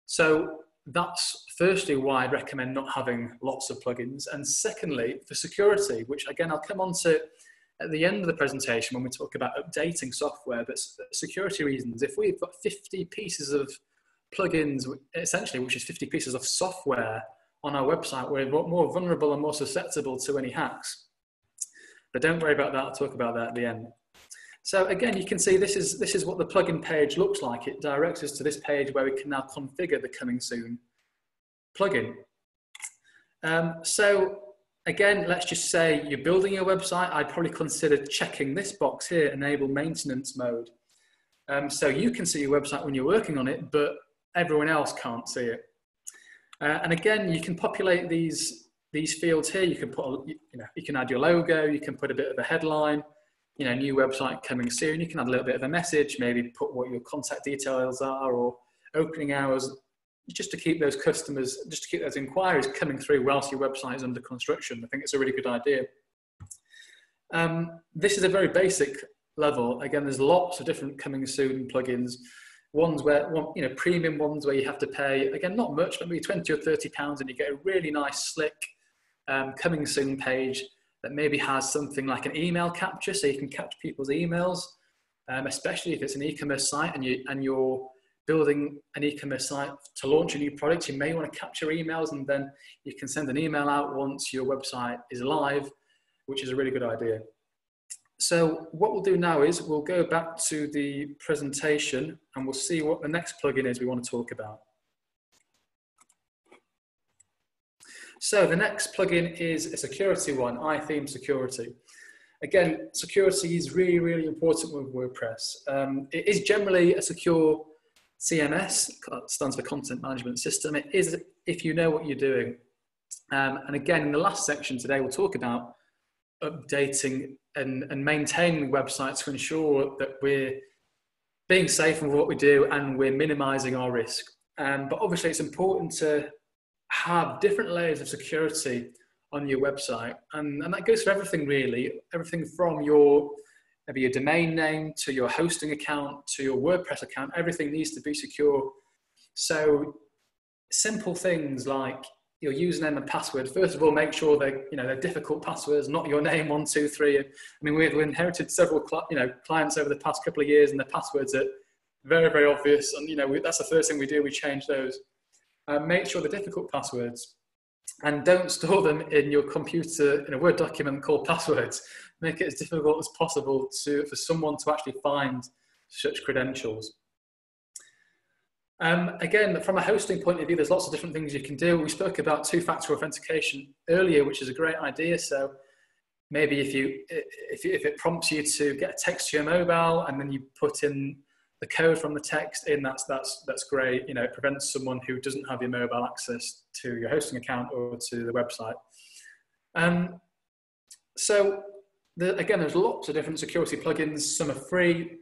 So that's firstly why I'd recommend not having lots of plugins. And secondly, for security, which again, I'll come on to at the end of the presentation when we talk about updating software, but security reasons, if we've got 50 pieces of plugins, essentially, which is 50 pieces of software on our website, we're more vulnerable and more susceptible to any hacks. But don't worry about that, I'll talk about that at the end. So again, you can see this is, this is what the plugin page looks like. It directs us to this page where we can now configure the coming soon plugin. Um, so again, let's just say you're building your website. I'd probably consider checking this box here, enable maintenance mode. Um, so you can see your website when you're working on it, but everyone else can't see it. Uh, and again, you can populate these, these fields here. You can put, you know, you can add your logo, you can put a bit of a headline, you know, new website coming soon. You can add a little bit of a message, maybe put what your contact details are or opening hours, just to keep those customers, just to keep those inquiries coming through whilst your website is under construction. I think it's a really good idea. Um, this is a very basic level. Again, there's lots of different coming soon plugins. Ones where, you know, premium ones where you have to pay, again, not much, but maybe 20 or 30 pounds and you get a really nice, slick um, coming soon page that maybe has something like an email capture so you can capture people's emails, um, especially if it's an e-commerce site and, you, and you're building an e-commerce site to launch a new product, you may want to capture emails and then you can send an email out once your website is live, which is a really good idea. So what we'll do now is we'll go back to the presentation and we'll see what the next plugin is we want to talk about. So the next plugin is a security one, iTheme Security. Again, security is really, really important with WordPress. Um, it is generally a secure CMS, stands for Content Management System. It is if you know what you're doing. Um, and again, in the last section today, we'll talk about updating and, and maintaining websites to ensure that we're being safe in what we do and we're minimizing our risk. Um, but obviously, it's important to have different layers of security on your website. And, and that goes for everything really, everything from your maybe your domain name to your hosting account to your WordPress account, everything needs to be secure. So simple things like your username and password. First of all, make sure they you know they're difficult passwords, not your name one two three. I mean, we've inherited several you know clients over the past couple of years, and the passwords are very very obvious. And you know we, that's the first thing we do. We change those uh, make sure the difficult passwords and don't store them in your computer in a Word document called passwords. Make it as difficult as possible to, for someone to actually find such credentials. Um, again, from a hosting point of view, there's lots of different things you can do. We spoke about two-factor authentication earlier, which is a great idea. So maybe if you if, if it prompts you to get a text to your mobile and then you put in the code from the text in, that's, that's, that's great. You know, it prevents someone who doesn't have your mobile access to your hosting account or to the website. Um, so the, again, there's lots of different security plugins. Some are free,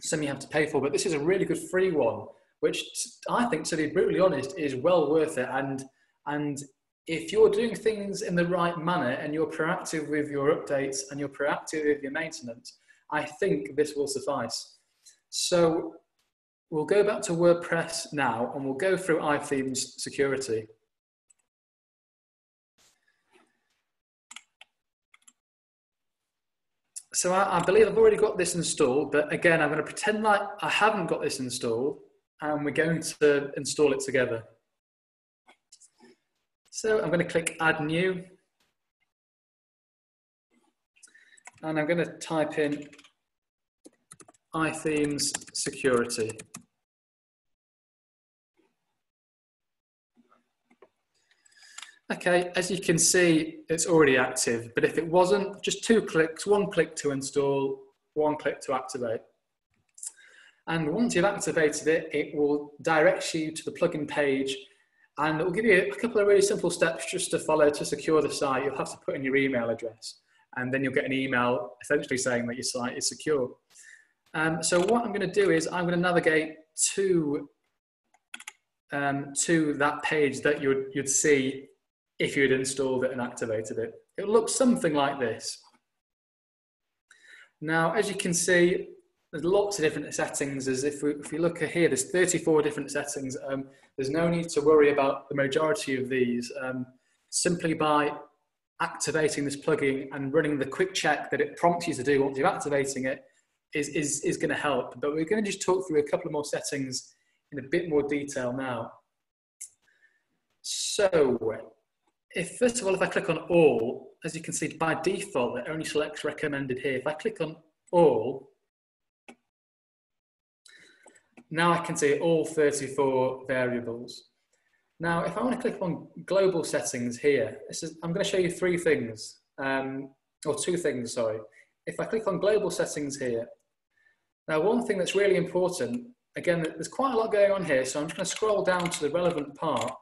some you have to pay for, but this is a really good free one, which I think, to be brutally honest, is well worth it. And, and if you're doing things in the right manner and you're proactive with your updates and you're proactive with your maintenance, I think this will suffice. So we'll go back to WordPress now and we'll go through iThemes security. So I, I, believe I've already got this installed, but again, I'm going to pretend like I haven't got this installed and we're going to install it together. So I'm going to click add new. And I'm going to type in iThemes security. Okay, as you can see, it's already active, but if it wasn't, just two clicks, one click to install, one click to activate. And once you've activated it, it will direct you to the plugin page and it will give you a couple of really simple steps just to follow to secure the site. You'll have to put in your email address and then you'll get an email essentially saying that your site is secure. Um, so what I'm going to do is I'm going to navigate to um, to that page that you'd, you'd see if you had installed it and activated it. It looks something like this. Now, as you can see, there's lots of different settings. As if we, if we look here, there's 34 different settings. Um, there's no need to worry about the majority of these. Um, simply by activating this plugin and running the quick check that it prompts you to do once you're activating it is, is, is going to help. But we're going to just talk through a couple of more settings in a bit more detail now. So if first of all, if I click on all, as you can see by default, it only selects recommended here. If I click on all, now I can see all 34 variables. Now, if I want to click on global settings here, is, I'm going to show you three things, um, or two things, sorry. If I click on global settings here, now one thing that's really important, again, there's quite a lot going on here, so I'm just going to scroll down to the relevant part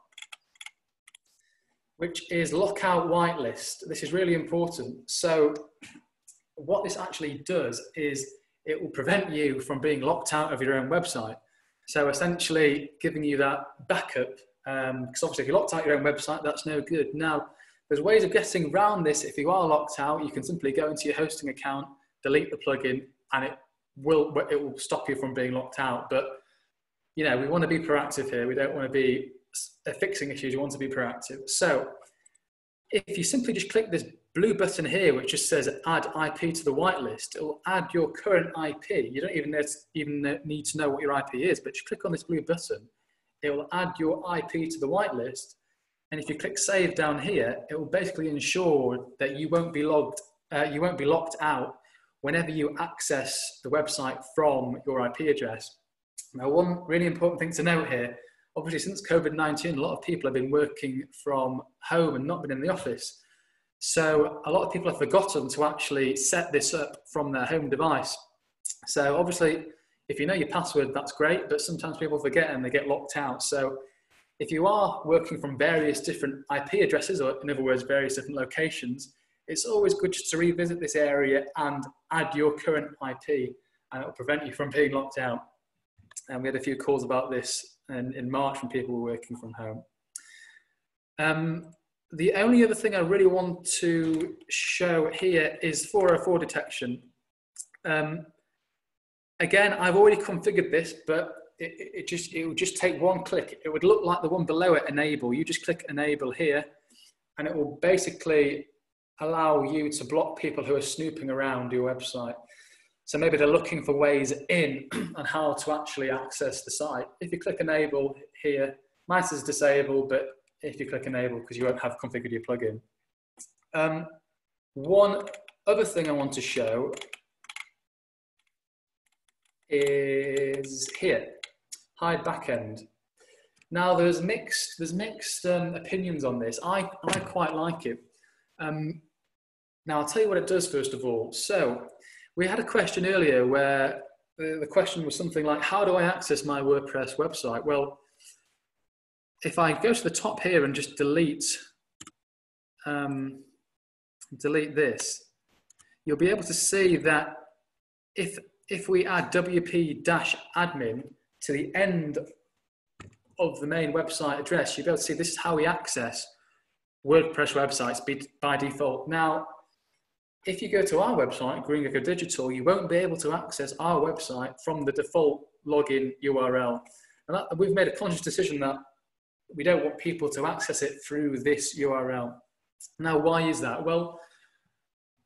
which is lockout whitelist. This is really important. So what this actually does is it will prevent you from being locked out of your own website. So essentially giving you that backup, because um, obviously if you're locked out your own website, that's no good. Now, there's ways of getting around this. If you are locked out, you can simply go into your hosting account, delete the plugin, and it will, it will stop you from being locked out. But, you know, we want to be proactive here. We don't want to be fixing issues, you want to be proactive. So if you simply just click this blue button here, which just says add IP to the whitelist, it will add your current IP. You don't even need, to know what your IP is, but just click on this blue button. It will add your IP to the whitelist. And if you click save down here, it will basically ensure that you won't be logged, uh, you won't be locked out whenever you access the website from your IP address. Now, one really important thing to note here obviously since COVID-19, a lot of people have been working from home and not been in the office. So a lot of people have forgotten to actually set this up from their home device. So obviously, if you know your password, that's great, but sometimes people forget and they get locked out. So if you are working from various different IP addresses, or in other words, various different locations, it's always good to revisit this area and add your current IP, and it will prevent you from being locked out. And we had a few calls about this in, in March when people were working from home. Um, the only other thing I really want to show here is 404 detection. Um, again, I've already configured this, but it, it, just it would just take one click. It would look like the one below it, enable. You just click enable here, and it will basically allow you to block people who are snooping around your website. So maybe they're looking for ways in and how to actually access the site. If you click enable here, mine is disabled, but if you click enable, because you won't have configured your plugin. Um, one other thing I want to show is here, hide backend. Now there's mixed, there's mixed um, opinions on this. I, I quite like it. Um, now I'll tell you what it does first of all. So we had a question earlier where the question was something like, how do I access my WordPress website? Well, if I go to the top here and just delete, um, delete this, you'll be able to see that if, if we add wp-admin to the end of the main website address, you'll be able to see this is how we access WordPress websites by default. Now, if you go to our website, Green Gecko Digital, you won't be able to access our website from the default login URL. And that, we've made a conscious decision that we don't want people to access it through this URL. Now, why is that? Well,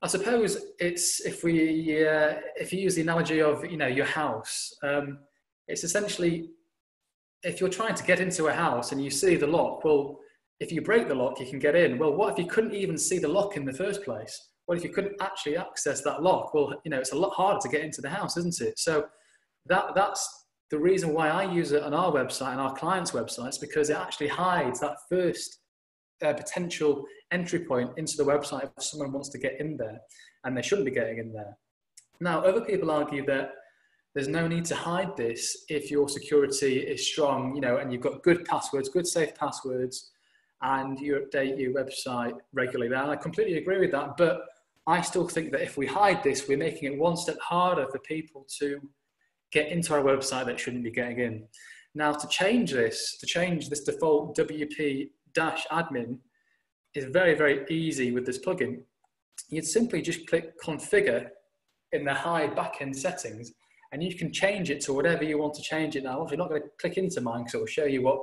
I suppose it's if we uh, if you use the analogy of you know your house, um, it's essentially if you're trying to get into a house and you see the lock, well, if you break the lock, you can get in. Well, what if you couldn't even see the lock in the first place? What if you couldn't actually access that lock? Well, you know, it's a lot harder to get into the house, isn't it? So that that's the reason why I use it on our website and our clients' websites because it actually hides that first uh, potential entry point into the website if someone wants to get in there, and they shouldn't be getting in there. Now, other people argue that there's no need to hide this if your security is strong, you know, and you've got good passwords, good safe passwords, and you update your website regularly. And I completely agree with that. But I still think that if we hide this, we're making it one step harder for people to get into our website that shouldn't be getting in. Now, to change this, to change this default WP admin is very, very easy with this plugin. You'd simply just click configure in the hide backend settings and you can change it to whatever you want to change it now. You're not going to click into mine because it will show you what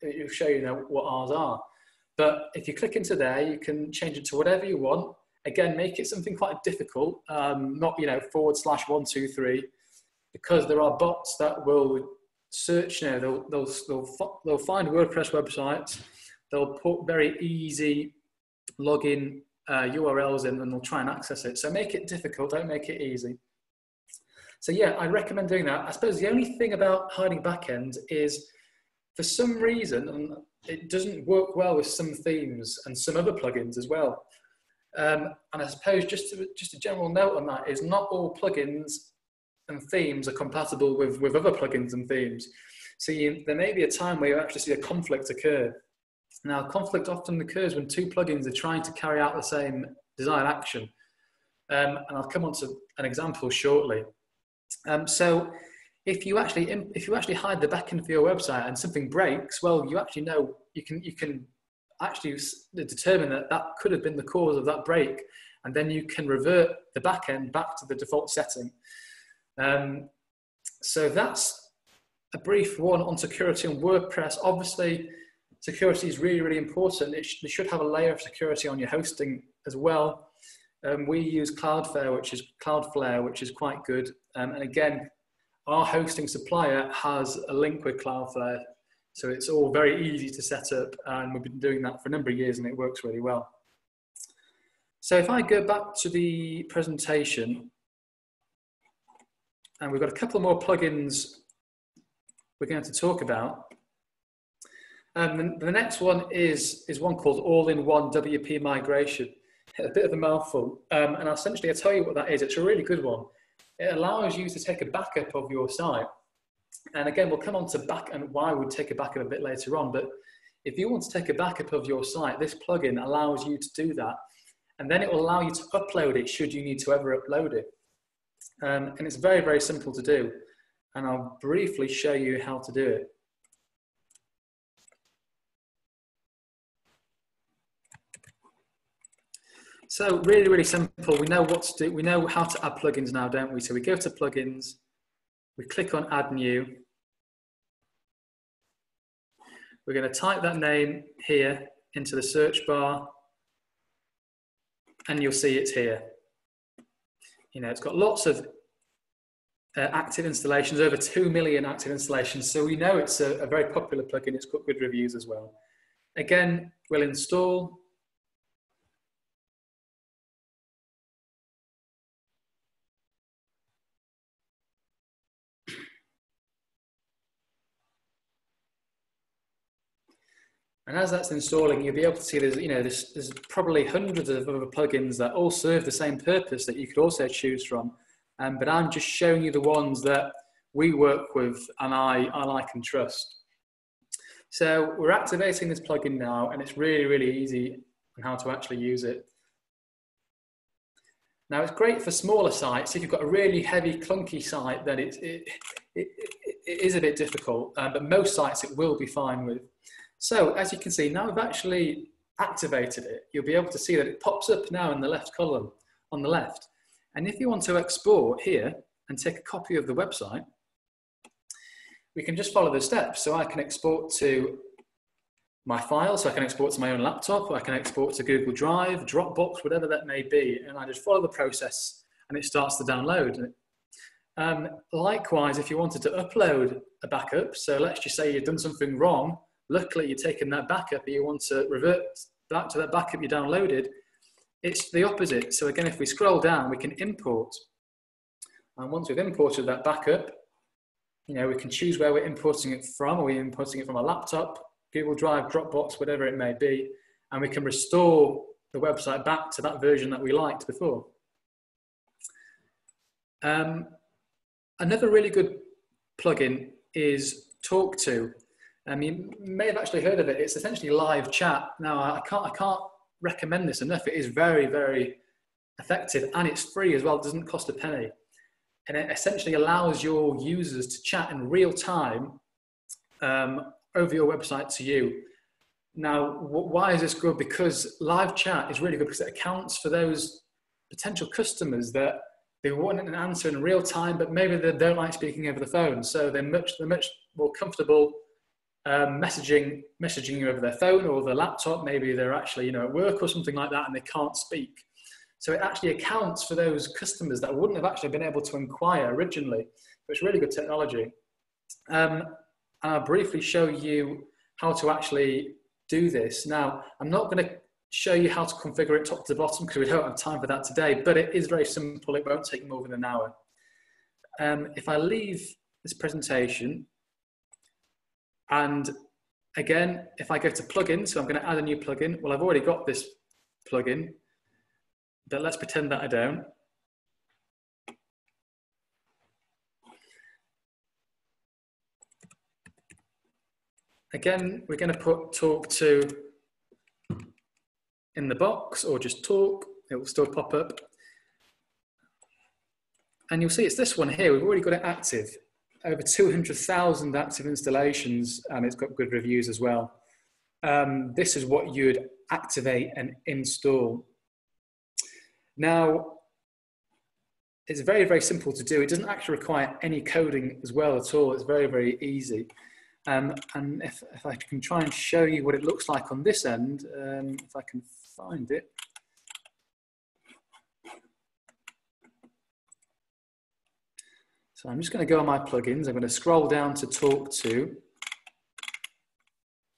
it will show you what ours are. But if you click into there, you can change it to whatever you want. Again, make it something quite difficult, um, not you know forward slash one two three, because there are bots that will search. Know, they'll they'll they'll, they'll find WordPress websites. They'll put very easy login uh, URLs in, and they'll try and access it. So make it difficult. Don't make it easy. So yeah, I recommend doing that. I suppose the only thing about hiding backend is, for some reason, and it doesn't work well with some themes and some other plugins as well. Um, and I suppose just to, just a general note on that is not all plugins and themes are compatible with, with other plugins and themes. So you, there may be a time where you actually see a conflict occur. Now, conflict often occurs when two plugins are trying to carry out the same desired action. Um, and I'll come on to an example shortly. Um, so if you actually if you actually hide the backend for your website and something breaks, well, you actually know you can you can actually determine that that could have been the cause of that break, and then you can revert the back end back to the default setting. Um, so that's a brief one on security on WordPress. Obviously, security is really really important. It sh- should have a layer of security on your hosting as well. Um, we use Cloudflare, which is Cloudflare, which is quite good. Um, and again, our hosting supplier has a link with Cloudflare. So it's all very easy to set up and we've been doing that for a number of years and it works really well. So if I go back to the presentation and we've got a couple more plugins we're going to talk about. Um, the, next one is, is one called All-in-One WP Migration. A bit of a mouthful. Um, and essentially, I'll tell you what that is. It's a really good one it allows you to take a backup of your site. And again, we'll come on to back and why we'd take a backup a bit later on. But if you want to take a backup of your site, this plugin allows you to do that. And then it will allow you to upload it should you need to ever upload it. Um, and it's very, very simple to do. And I'll briefly show you how to do it. So really, really simple. We know what to do. We know how to add plugins now, don't we? So we go to plugins, we click on add new. We're going to type that name here into the search bar and you'll see it's here. You know, it's got lots of uh, active installations, over 2 million active installations. So we know it's a, a very popular plugin. It's got good reviews as well. Again, we'll install And as that's installing, you'll be able to see there's, you know, there's, there's probably hundreds of other plugins that all serve the same purpose that you could also choose from. Um, but I'm just showing you the ones that we work with and I, I like and trust. So we're activating this plugin now and it's really, really easy on how to actually use it. Now it's great for smaller sites. If you've got a really heavy, clunky site, then it, it, it, it is a bit difficult, um, but most sites it will be fine with. So as you can see, now we've actually activated it, you'll be able to see that it pops up now in the left column on the left. And if you want to export here and take a copy of the website, we can just follow the steps. So I can export to my file, so I can export to my own laptop, I can export to Google Drive, Dropbox, whatever that may be, and I just follow the process and it starts to download. Um, likewise, if you wanted to upload a backup, so let's just say you've done something wrong luckily you're taking that backup, but you want to revert back to that backup you downloaded, it's the opposite. So again, if we scroll down, we can import. And once we've imported that backup, you know, we can choose where we're importing it from. Are we importing it from a laptop, Google Drive, Dropbox, whatever it may be, and we can restore the website back to that version that we liked before. Um, another really good plugin is Tawk.to. Um, you may have actually heard of it. It's essentially live chat. Now, I can't, I can't recommend this enough. It is very, very effective and it's free as well. It doesn't cost a penny. And it essentially allows your users to chat in real time um, over your website to you. Now, why is this good? Because live chat is really good because it accounts for those potential customers that they want an answer in real time, but maybe they don't like speaking over the phone. So they're much, they're much more comfortable um, messaging, messaging you over their phone or their laptop. Maybe they're actually, you know, at work or something like that and they can't speak. So it actually accounts for those customers that wouldn't have actually been able to inquire originally. But it's really good technology. Um, and I'll briefly show you how to actually do this. Now, I'm not going to show you how to configure it top to bottom because we don't have time for that today, but it is very simple. It won't take more than an hour. Um, if I leave this presentation, and again, if I go to plugin, so I'm going to add a new plugin. Well, I've already got this plugin, but let's pretend that I don't. Again, we're going to put Tawk.to in the box or just talk. It will still pop up. And you'll see it's this one here. We've already got it active. Over 200,000 active installations and it's got good reviews as well. Um, this is what you'd activate and install. Now, it's very, very simple to do. It doesn't actually require any coding as well at all. It's very, very easy. Um, and if, if, I can try and show you what it looks like on this end, um, if I can find it. So I'm just going to go on my plugins. I'm going to scroll down to talk to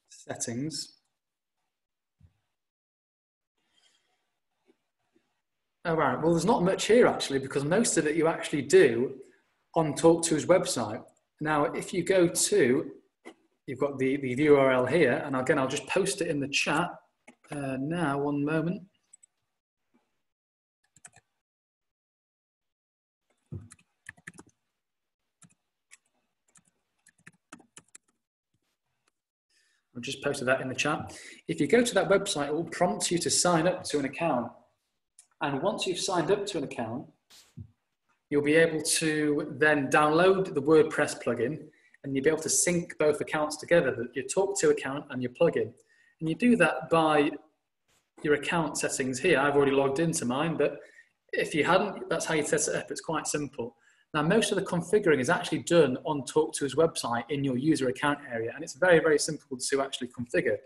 settings. Oh, right. Well, there's not much here actually, because most of it you actually do on Tawk.to's website. Now, if you go to, you've got the, the URL here, and again, I'll just post it in the chat uh, now, one moment. I've just posted that in the chat. If you go to that website, it will prompt you to sign up to an account. And once you've signed up to an account, you'll be able to then download the WordPress plugin and you'll be able to sync both accounts together, your Tawk.to account and your plugin. And you do that by your account settings here. I've already logged into mine, but if you hadn't, that's how you set it up. It's quite simple. Now, most of the configuring is actually done on Tawk.to's website in your user account area, and it's very, very simple to actually configure.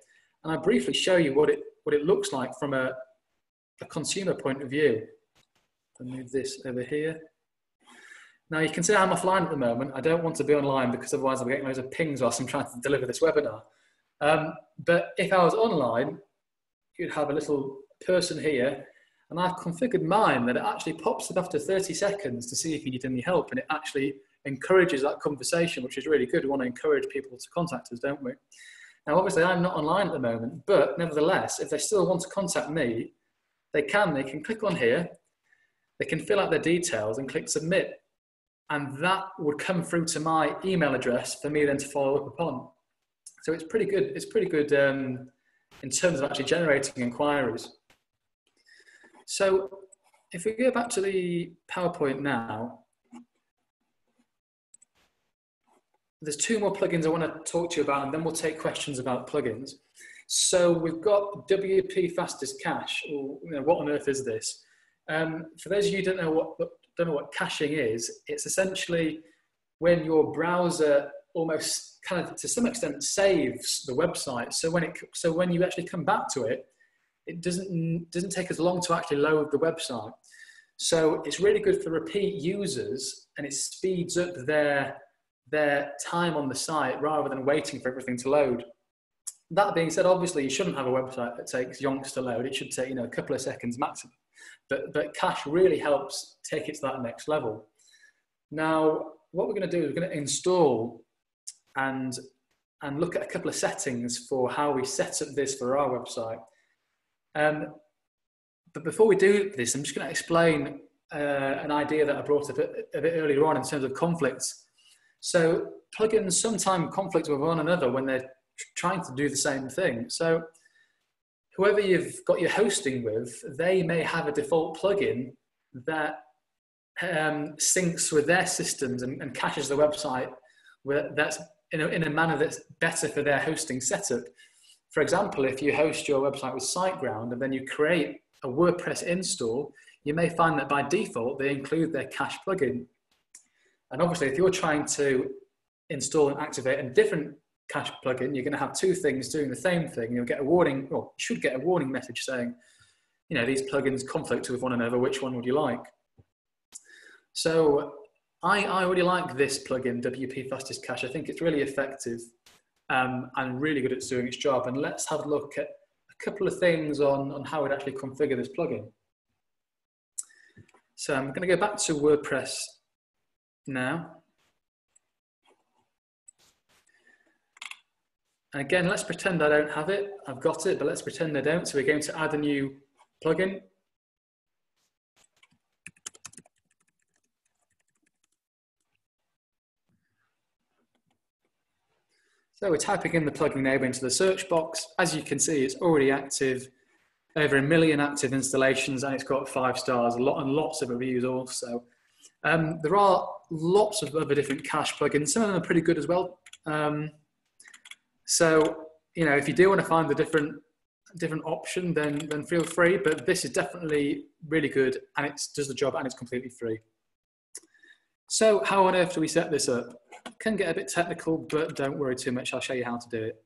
And I'll briefly show you what it, what it looks like from a, a consumer point of view. I'll move this over here. Now you can see I'm offline at the moment. I don't want to be online because otherwise I'll be getting loads of pings whilst I'm trying to deliver this webinar. Um, but if I was online, you'd have a little person here and I've configured mine that it actually pops up after 30 seconds to see if you need any help and it actually encourages that conversation, which is really good. We want to encourage people to contact us, don't we? Now, obviously, I'm not online at the moment, but nevertheless, if they still want to contact me, they can. They can click on here, they can fill out their details and click submit. And that would come through to my email address for me then to follow up upon. So it's pretty good. It's pretty good um, in terms of actually generating inquiries. So if we go back to the PowerPoint now, there's two more plugins I want to talk to you about, and then we'll take questions about plugins. So we've got WP Fastest Cache, or you know, what on earth is this? Um, for those of you who don't know what don't know what caching is, it's essentially when your browser almost kind of to some extent saves the website. So when it so when you actually come back to it, it doesn't doesn't take as long to actually load the website. So it's really good for repeat users, and it speeds up their their time on the site rather than waiting for everything to load. that being said, obviously you shouldn't have a website that takes yonks to load. It should take you know a couple of seconds maximum. But but cache really helps take it to that next level. Now, what we're going to do is we're going to install and and look at a couple of settings for how we set up this for our website. Um, but before we do this, I'm just going to explain uh, an idea that I brought up a, a bit earlier on in terms of conflicts. So plugins sometimes conflict with one another when they're trying to do the same thing. So whoever you've got your hosting with, they may have a default plugin that um, syncs with their systems and, and caches the website that's in a, in a manner that's better for their hosting setup. For example, if you host your website with SiteGround and then you create a WordPress install, you may find that by default they include their cache plugin. And obviously, if you're trying to install and activate a different cache plugin, you're going to have two things doing the same thing. You'll get a warning, or should get a warning message saying, you know, these plugins conflict with one another. Which one would you like? So I, I really like this plugin, WP Fastest Cache. I think it's really effective um, and really good at doing its job. And let's have a look at a couple of things on, on how we'd actually configure this plugin. So I'm going to go back to WordPress now. And again, let's pretend I don't have it. I've got it, but let's pretend I don't. So we're going to add a new plugin. So we're typing in the plugin name into the search box. As you can see, it's already active, over a million active installations, and it's got five stars, a lot and lots of reviews also. Um, there are lots of other different cache plugins. Some of them are pretty good as well. Um, so, you know, if you do want to find the different different option, then then feel free. But this is definitely really good, and it does the job, and it's completely free. So, how on earth do we set this up? Can get a bit technical, but don't worry too much. I'll show you how to do it.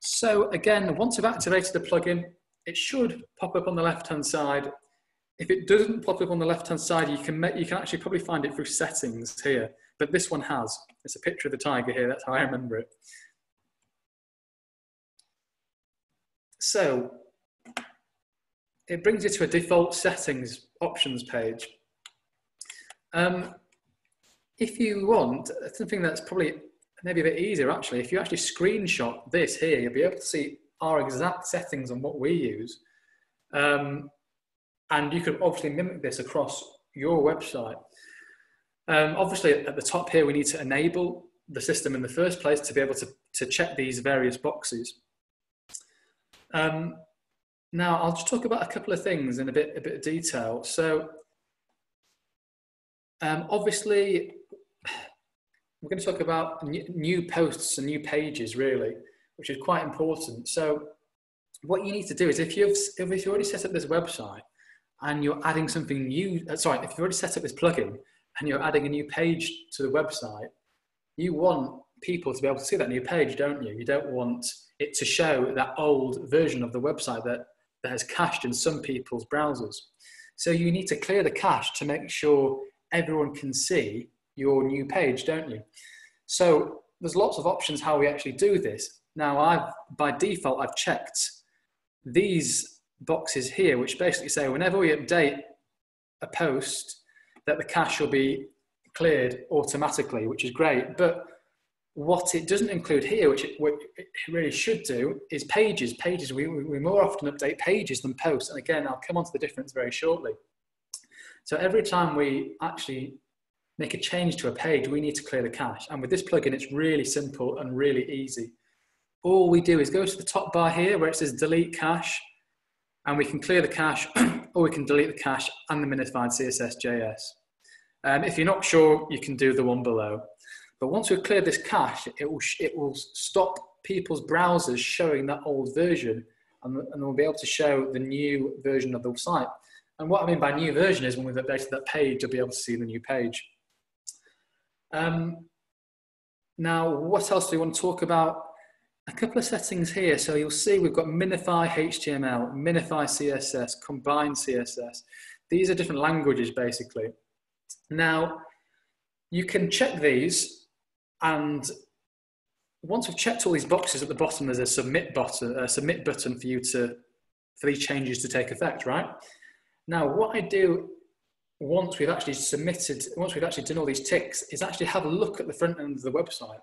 So, again, once I've activated the plugin, it should pop up on the left-hand side. If it doesn't pop up on the left-hand side, you can you can actually probably find it through settings here. But this one has. It's a picture of the tiger here. That's how I remember it. So it brings you to a default settings options page. Um, if you want something that's probably maybe a bit easier actually, if you actually screenshot this here, you'll be able to see our exact settings on what we use. Um, and you can obviously mimic this across your website. Um, obviously at the top here, we need to enable the system in the first place to be able to, to check these various boxes. Um, now, I'll just talk about a couple of things in a bit, a bit of detail. So, um, obviously, we're going to talk about new posts and new pages, really, which is quite important. So, what you need to do is if you've if you've already set up this website and you're adding something new, uh, sorry, if you've already set up this plugin and you're adding a new page to the website, you want people to be able to see that new page, don't you? You don't want it to show that old version of the website that, that has cached in some people's browsers. So you need to clear the cache to make sure everyone can see your new page, don't you? So there's lots of options how we actually do this. Now I've, by default, I've checked these boxes here, which basically say whenever we update a post, that the cache will be cleared automatically, which is great. But what it doesn't include here, which it, it really should do, is pages. Pages, we, we more often update pages than posts. And again, I'll come on to the difference very shortly. So every time we actually make a change to a page, we need to clear the cache. And with this plugin, it's really simple and really easy. All we do is go to the top bar here where it says delete cache, and we can clear the cache, or we can delete the cache and the minified CSS.js. Um, if you're not sure, you can do the one below. But once we've cleared this cache, it will, it will stop people's browsers showing that old version and, and we'll be able to show the new version of the site. And what I mean by new version is when we've updated that page, you'll be able to see the new page. Um, now, what else do we want to talk about? A couple of settings here. So you'll see we've got Minify HTML, Minify CSS, Combine CSS. These are different languages, basically. Now, you can check these and once we've checked all these boxes at the bottom, there's a submit button, a submit button for you to, for these changes to take effect, right? Now, what I do once we've actually submitted, once we've actually done all these ticks, is actually have a look at the front end of the website.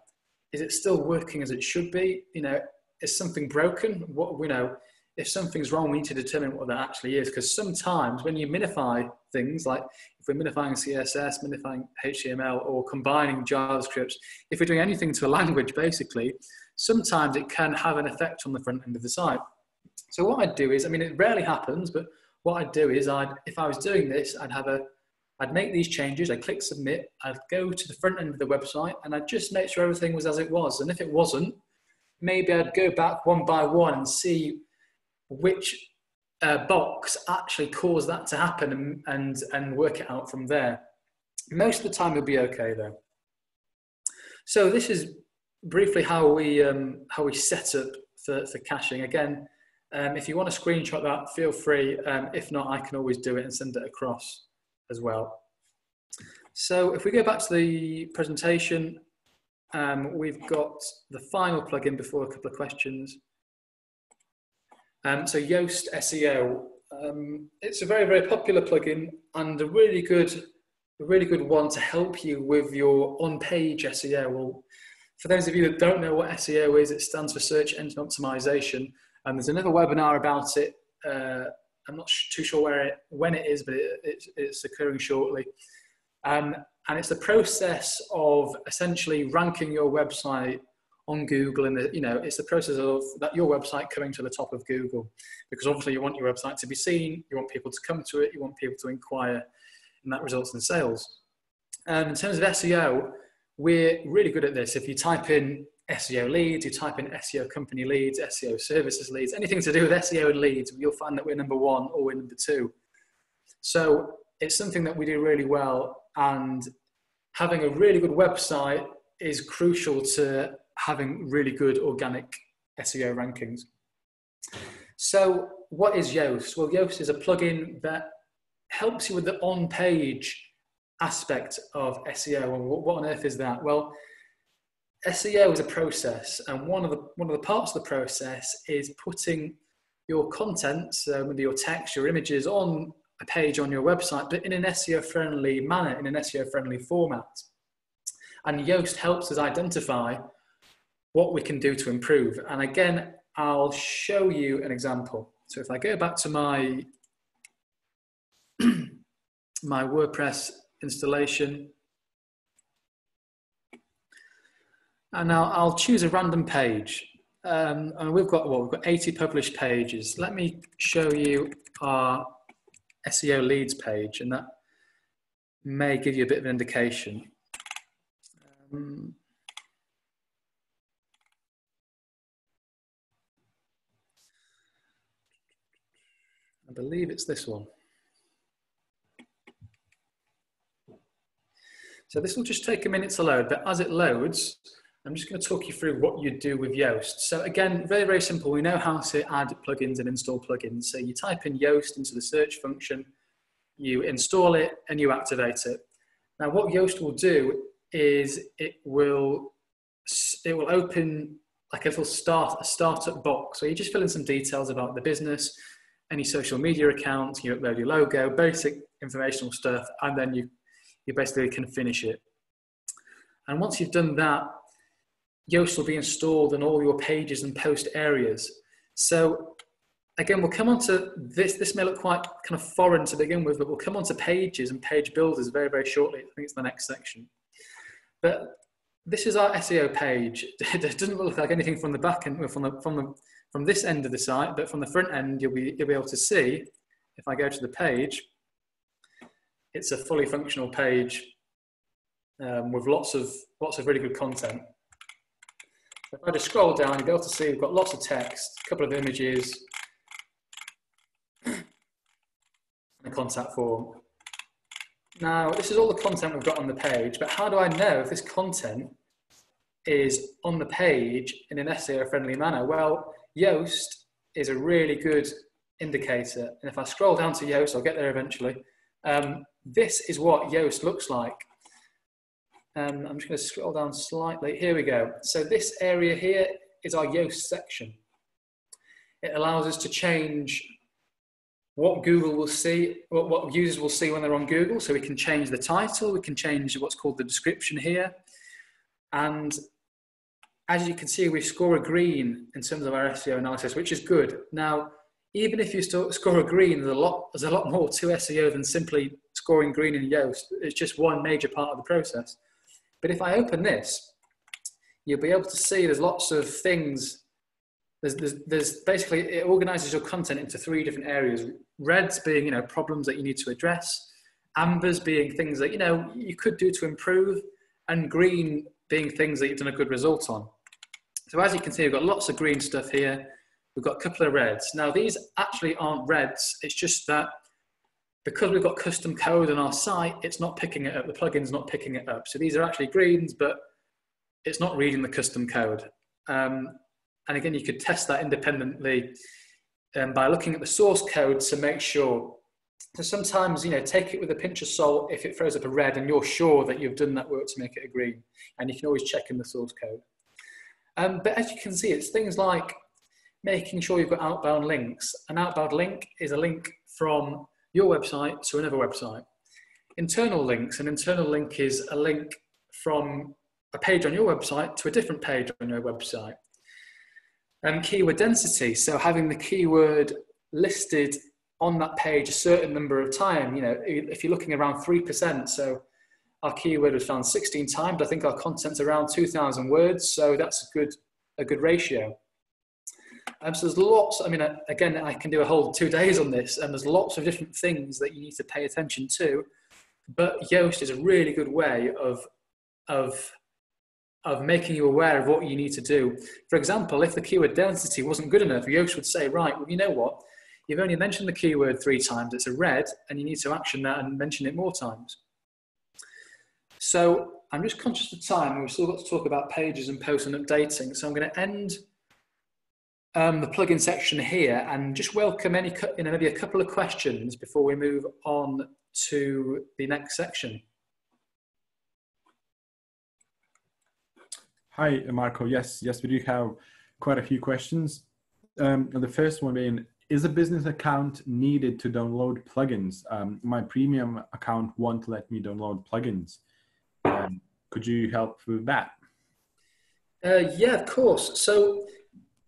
Is it still working as it should be? You know, is something broken? What we know, if something's wrong, we need to determine what that actually is. Because sometimes when you minify things, like if we're minifying CSS, minifying HTML, or combining JavaScript, if we're doing anything to a language, basically, sometimes it can have an effect on the front end of the site. So what I'd do is, I mean, it rarely happens, but what I'd do is, I'd if I was doing this, I'd have a, I'd make these changes. I'd click submit. I'd go to the front end of the website, and I'd just make sure everything was as it was. And if it wasn't, maybe I'd go back one by one and see which uh, box actually caused that to happen and, and, and work it out from there. Most of the time it'll be okay though. So this is briefly how we, um, how we set up for, for caching. Again, um, if you want to screenshot that, feel free. Um, if not, I can always do it and send it across as well. So if we go back to the presentation, um, we've got the final plugin before a couple of questions. Um, so Yoast SEO, um, it's a very, very popular plugin and a really good, a really good one to help you with your on-page SEO. Well, for those of you that don't know what SEO is, it stands for Search Engine Optimization. And there's another webinar about it. Uh, I'm not too sure where it, when it is, but it, it, it's occurring shortly. Um, and it's the process of essentially ranking your website on Google, and you know it's the process of that your website coming to the top of Google, because obviously you want your website to be seen, you want people to come to it, you want people to inquire, and that results in sales. Um, in terms of SEO, we're really good at this. If you type in SEO Leeds, you type in SEO company Leeds, SEO services Leeds, anything to do with SEO and Leeds, you'll find that we're number one or we're number two. So it's something that we do really well, and having a really good website is crucial to having really good organic SEO rankings. So, what is Yoast? Well, Yoast is a plugin that helps you with the on page aspect of SEO. And what on earth is that? Well, SEO is a process, and one of the one of the parts of the process is putting your content, so maybe your text, your images, on a page on your website, but in an SEO friendly manner, in an SEO friendly format. And Yoast helps us identify what we can do to improve. And again, I'll show you an example. So if I go back to my, my WordPress installation, and now I'll choose a random page. Um, and we've got, well, we've got 80 published pages. Let me show you our SEO Leeds page, and that may give you a bit of an indication. Um, I believe it's this one. So this will just take a minute to load, but as it loads, I'm just going to talk you through what you do with Yoast. So again, very, very simple. We know how to add plugins and install plugins. So you type in Yoast into the search function, you install it, and you activate it. Now what Yoast will do is it will, it will open like a little start, a startup box. So you just fill in some details about the business, any social media accounts, you upload your logo, basic informational stuff, and then you, you basically can finish it. And once you've done that, Yoast will be installed in all your pages and post areas. So again, we'll come on to this. This may look quite kind of foreign to begin with, but we'll come on to pages and page builders very, very shortly. I think it's the next section. But this is our SEO page. It doesn't look like anything from the back end, from the, from the from this end of the site, but from the front end, you'll be, you'll be able to see, if I go to the page, it's a fully functional page um, with lots of, lots of really good content. If I just scroll down, you'll be able to see we've got lots of text, a couple of images, and a contact form. Now, this is all the content we've got on the page, but how do I know if this content is on the page in an SEO friendly manner? Well, Yoast is a really good indicator. And if I scroll down to Yoast, I'll get there eventually. Um, this is what Yoast looks like. Um, I'm just going to scroll down slightly. Here we go. So this area here is our Yoast section. It allows us to change what Google will see, what, what users will see when they're on Google. So we can change the title, we can change what's called the description here. And as you can see, we score a green in terms of our SEO analysis, which is good. Now, even if you score a green, there's a lot, there's a lot more to SEO than simply scoring green in Yoast. It's just one major part of the process. But if I open this, you'll be able to see there's lots of things. There's, there's, there's basically, it organizes your content into three different areas. Reds being, you know, problems that you need to address. Ambers being things that, you know, you could do to improve. And green being things that you've done a good result on. So as you can see, we've got lots of green stuff here. We've got a couple of reds. Now these actually aren't reds. It's just that because we've got custom code on our site, it's not picking it up. The plugin's not picking it up. So these are actually greens, but it's not reading the custom code. Um, and again, you could test that independently um, by looking at the source code to make sure. So sometimes, you know, take it with a pinch of salt if it throws up a red and you're sure that you've done that work to make it a green. And you can always check in the source code. Um, but as you can see, it's things like making sure you've got outbound links. An outbound link is a link from your website to another website. Internal links, an internal link is a link from a page on your website to a different page on your website. And keyword density, so having the keyword listed on that page a certain number of times, you know, if you're looking around 3%, so our keyword was found 16 times, I think our content's around 2,000 words, so that's a good, a good ratio. Um, so there's lots, I mean, uh, again, I can do a whole two days on this, and there's lots of different things that you need to pay attention to. But Yoast is a really good way of, of, of making you aware of what you need to do. For example, if the keyword density wasn't good enough, Yoast would say, right, well, you know what? You've only mentioned the keyword three times, it's a red, and you need to action that and mention it more times. So I'm just conscious of time. We've still got to talk about pages and posts and updating. So I'm going to end um, the plugin section here and just welcome any, you know, maybe a couple of questions before we move on to the next section. Hi, Marco. Yes, yes, we do have quite a few questions. Um, the first one being, is a business account needed to download plugins? Um, my premium account won't let me download plugins. Um, could you help with that? Uh, yeah, of course. So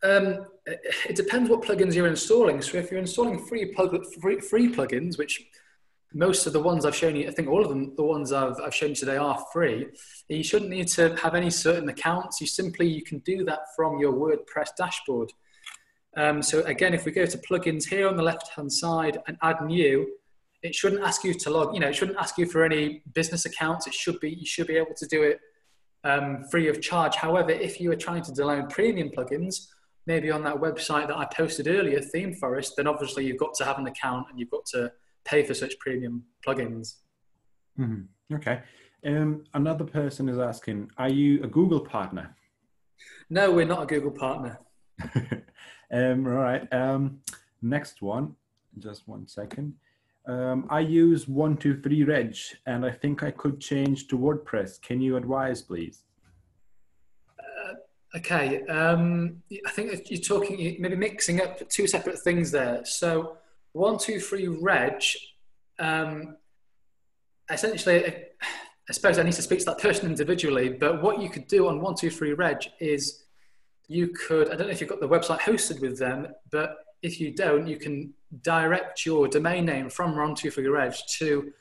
um, it depends what plugins you're installing. So if you're installing free, plug, free, free plugins, which most of the ones I've shown you, I think all of them, the ones I've, I've shown you today are free. You shouldn't need to have any certain accounts. You simply, you can do that from your WordPress dashboard. Um, so again, if we go to plugins here on the left-hand side and add new, it shouldn't ask you to log, you know, it shouldn't ask you for any business accounts. It should be, you should be able to do it um, free of charge. However, if you are trying to download premium plugins, maybe on that website that I posted earlier, ThemeForest, then obviously you've got to have an account and you've got to pay for such premium plugins. Mm-hmm. Okay. Um, another person is asking, are you a Google partner? No, we're not a Google partner. um, all right. Um, next one, just one second. Um, I use 123reg and I think I could change to WordPress. Can you advise, please? Okay, um, I think you're talking, maybe mixing up two separate things there. So, one, two, three, reg. Um, essentially, I suppose I need to speak to that person individually. But what you could do on one, two, three, reg is you could. I don't know if you've got the website hosted with them, but if you don't, you can direct your domain name from one, two, three, reg to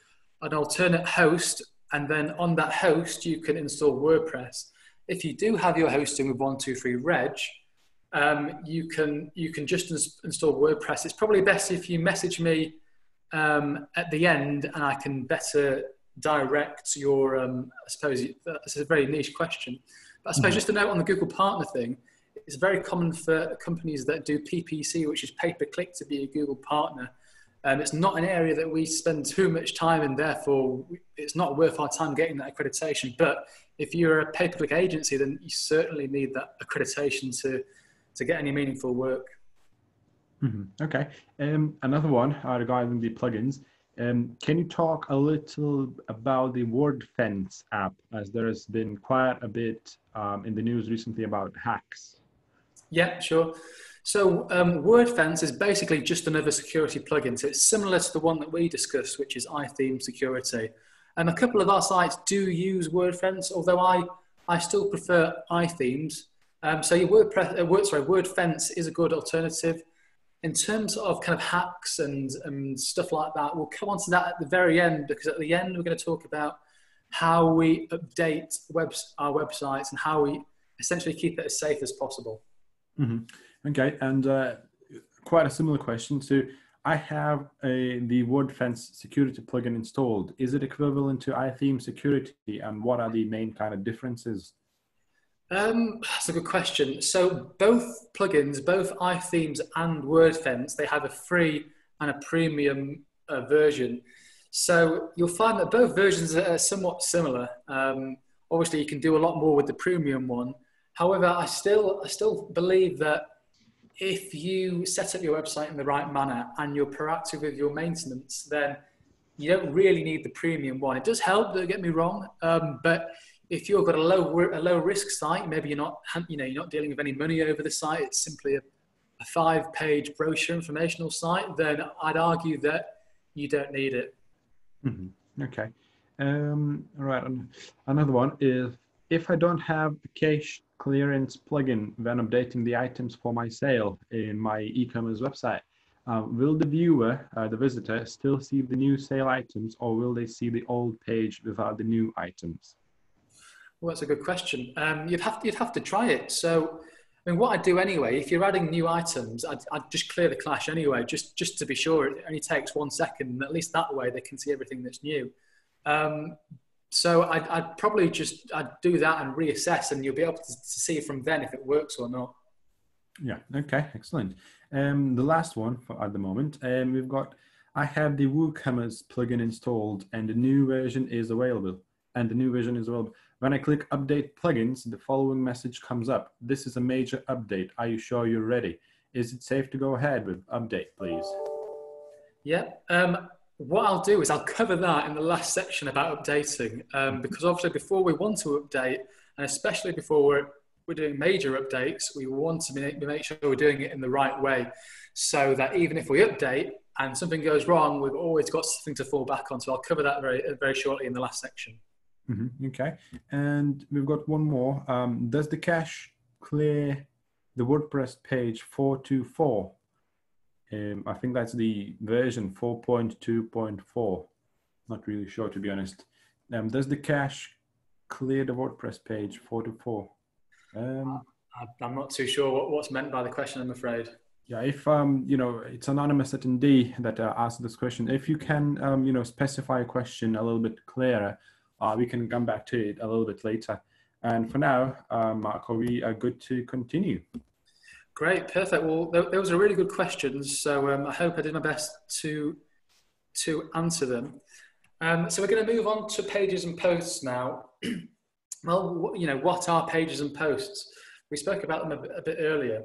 an alternate host, and then on that host you can install WordPress if you do have your hosting with 123 Reg, um, you can you can just ins- install WordPress. It's probably best if you message me um, at the end, and I can better direct your. Um, I suppose that's a very niche question, but I suppose mm-hmm. just a note on the Google Partner thing. It's very common for companies that do PPC, which is pay per click, to be a Google Partner. Um, it's not an area that we spend too much time in, therefore it's not worth our time getting that accreditation. But if you're a pay-per-click agency, then you certainly need that accreditation to, to get any meaningful work. Mm-hmm. Okay. Um, another one uh, regarding the plugins. Um, can you talk a little about the WordFence app, as there has been quite a bit um, in the news recently about hacks? Yeah, sure. So um, WordFence is basically just another security plugin. So it's similar to the one that we discussed, which is iTheme Security. And a couple of our sites do use WordFence, although I, I still prefer iThemes. Um, so your WordPress, uh, Word, sorry, WordFence is a good alternative. In terms of kind of hacks and, and stuff like that, we'll come on to that at the very end because at the end we're going to talk about how we update webs, our websites and how we essentially keep it as safe as possible. Mm-hmm. Okay, and uh, quite a similar question. So I have a, the WordFence security plugin installed. Is it equivalent to iTheme security, and what are the main kind of differences? Um, that's a good question. So both plugins, both iThemes and WordFence, they have a free and a premium uh, version. So you'll find that both versions are somewhat similar. Um, obviously, you can do a lot more with the premium one. However, I still I still believe that if you set up your website in the right manner and you're proactive with your maintenance, then you don't really need the premium one. It does help. Don't get me wrong, um, but if you've got a low a low risk site, maybe you're not you know you're not dealing with any money over the site. It's simply a, a five page brochure informational site. Then I'd argue that you don't need it. Mm-hmm. Okay. Um, all right. Another one is if I don't have a cache clearance plugin when updating the items for my sale in my e-commerce website, uh, will the viewer, uh, the visitor, still see the new sale items or will they see the old page without the new items? Well, that's a good question. Um, you'd have to, you'd have to try it. So, I mean, what I'd do anyway, if you're adding new items, I'd, I'd, just clear the cache anyway, just just to be sure. It only takes one second, and at least that way they can see everything that's new. Um, so I'd, I'd, probably just I'd do that and reassess, and you'll be able to, to see from then if it works or not. Yeah. Okay. Excellent. Um, the last one for, at the moment, um, we've got. I have the WooCommerce plugin installed, and the new version is available. And the new version is available. When I click update plugins, the following message comes up. This is a major update. Are you sure you're ready? Is it safe to go ahead with update, please? Yeah. Um, what I'll do is I'll cover that in the last section about updating, um, because obviously before we want to update, and especially before we're, we're doing major updates, we want to make, make sure we're doing it in the right way, so that even if we update and something goes wrong, we've always got something to fall back on. So I'll cover that very very shortly in the last section. Mm-hmm. Okay, and we've got one more. Um, does the cache clear the WordPress page 424? Um, I think that's the version 4.2.4. Not really sure, to be honest. Um, does the cache clear the WordPress page 424? Um, I'm not too sure what, what's meant by the question, I'm afraid. Yeah, if um, you know, it's anonymous attendee that uh, asked this question. If you can, um, you know, specify a question a little bit clearer, uh, we can come back to it a little bit later. And for now, um, Marco, we are good to continue. Great, perfect. Well, those are really good questions. So um, I hope I did my best to to answer them. Um, so we're going to move on to pages and posts now. well, you know, what are pages and posts? We spoke about them a, a bit earlier.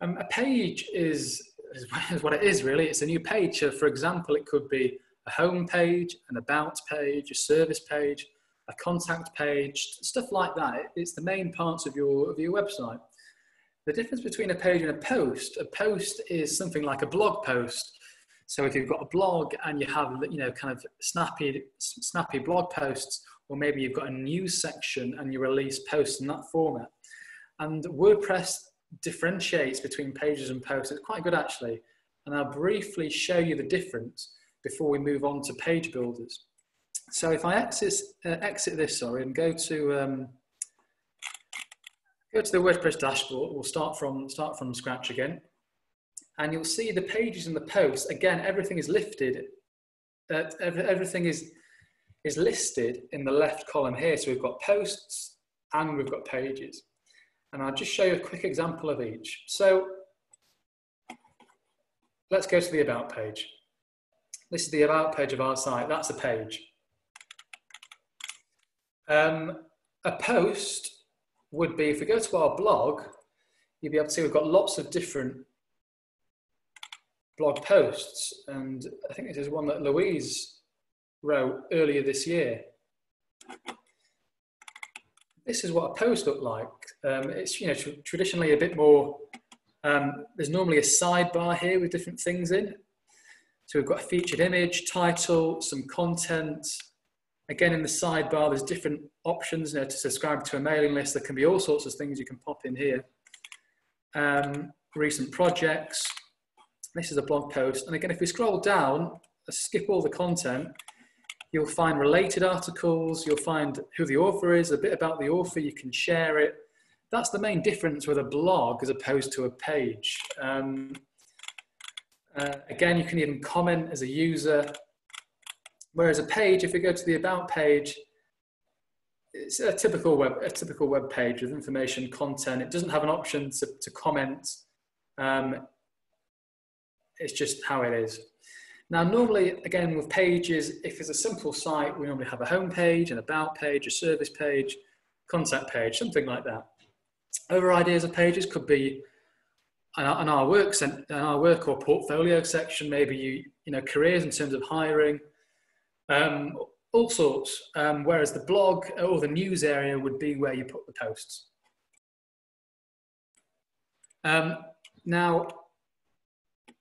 Um, a page is, is what it is really. It's a new page. So for example, it could be a home page, an about page, a service page, a contact page, stuff like that. It's the main parts of your, of your website. The difference between a page and a post, a post is something like a blog post. So if you've got a blog and you have, you know, kind of snappy, snappy blog posts, or maybe you've got a news section and you release posts in that format. And WordPress differentiates between pages and posts. It's quite good actually. And I'll briefly show you the difference before we move on to page builders. So if I exit, uh, exit this, sorry, and go to, um, go to the WordPress dashboard, we'll start from, start from scratch again. And you'll see the pages and the posts. Again, everything is lifted. Uh, everything is, is listed in the left column here. So we've got posts and we've got pages. And I'll just show you a quick example of each. So let's go to the About page. This is the About page of our site. That's a page. Um, a post would be, if we go to our blog, you'll be able to see we've got lots of different blog posts. And I think this is one that Louise wrote earlier this year. This is what a post looked like. Um, it's you know tr traditionally a bit more. Um, there's normally a sidebar here with different things in. So we've got a featured image, title, some content. Again, in the sidebar, there's different options you know, to subscribe to a mailing list. There can be all sorts of things you can pop in here. Um, recent projects. This is a blog post. And again, if we scroll down, skip all the content, you'll find related articles, you'll find who the author is, a bit about the author, you can share it. That's the main difference with a blog as opposed to a page. Um, uh, again, you can even comment as a user. Whereas a page, if we go to the about page, it's a typical web, a typical web page with information, content. It doesn't have an option to, to comment. Um, it's just how it is. Now, normally, again, with pages, if it's a simple site, we normally have a home page, an about page, a service page, contact page, something like that. Other ideas of pages could be an, our work, an our work or portfolio section, maybe you, you know, careers in terms of hiring, um, all sorts. Um, whereas the blog or the news area would be where you put the posts. Um, now,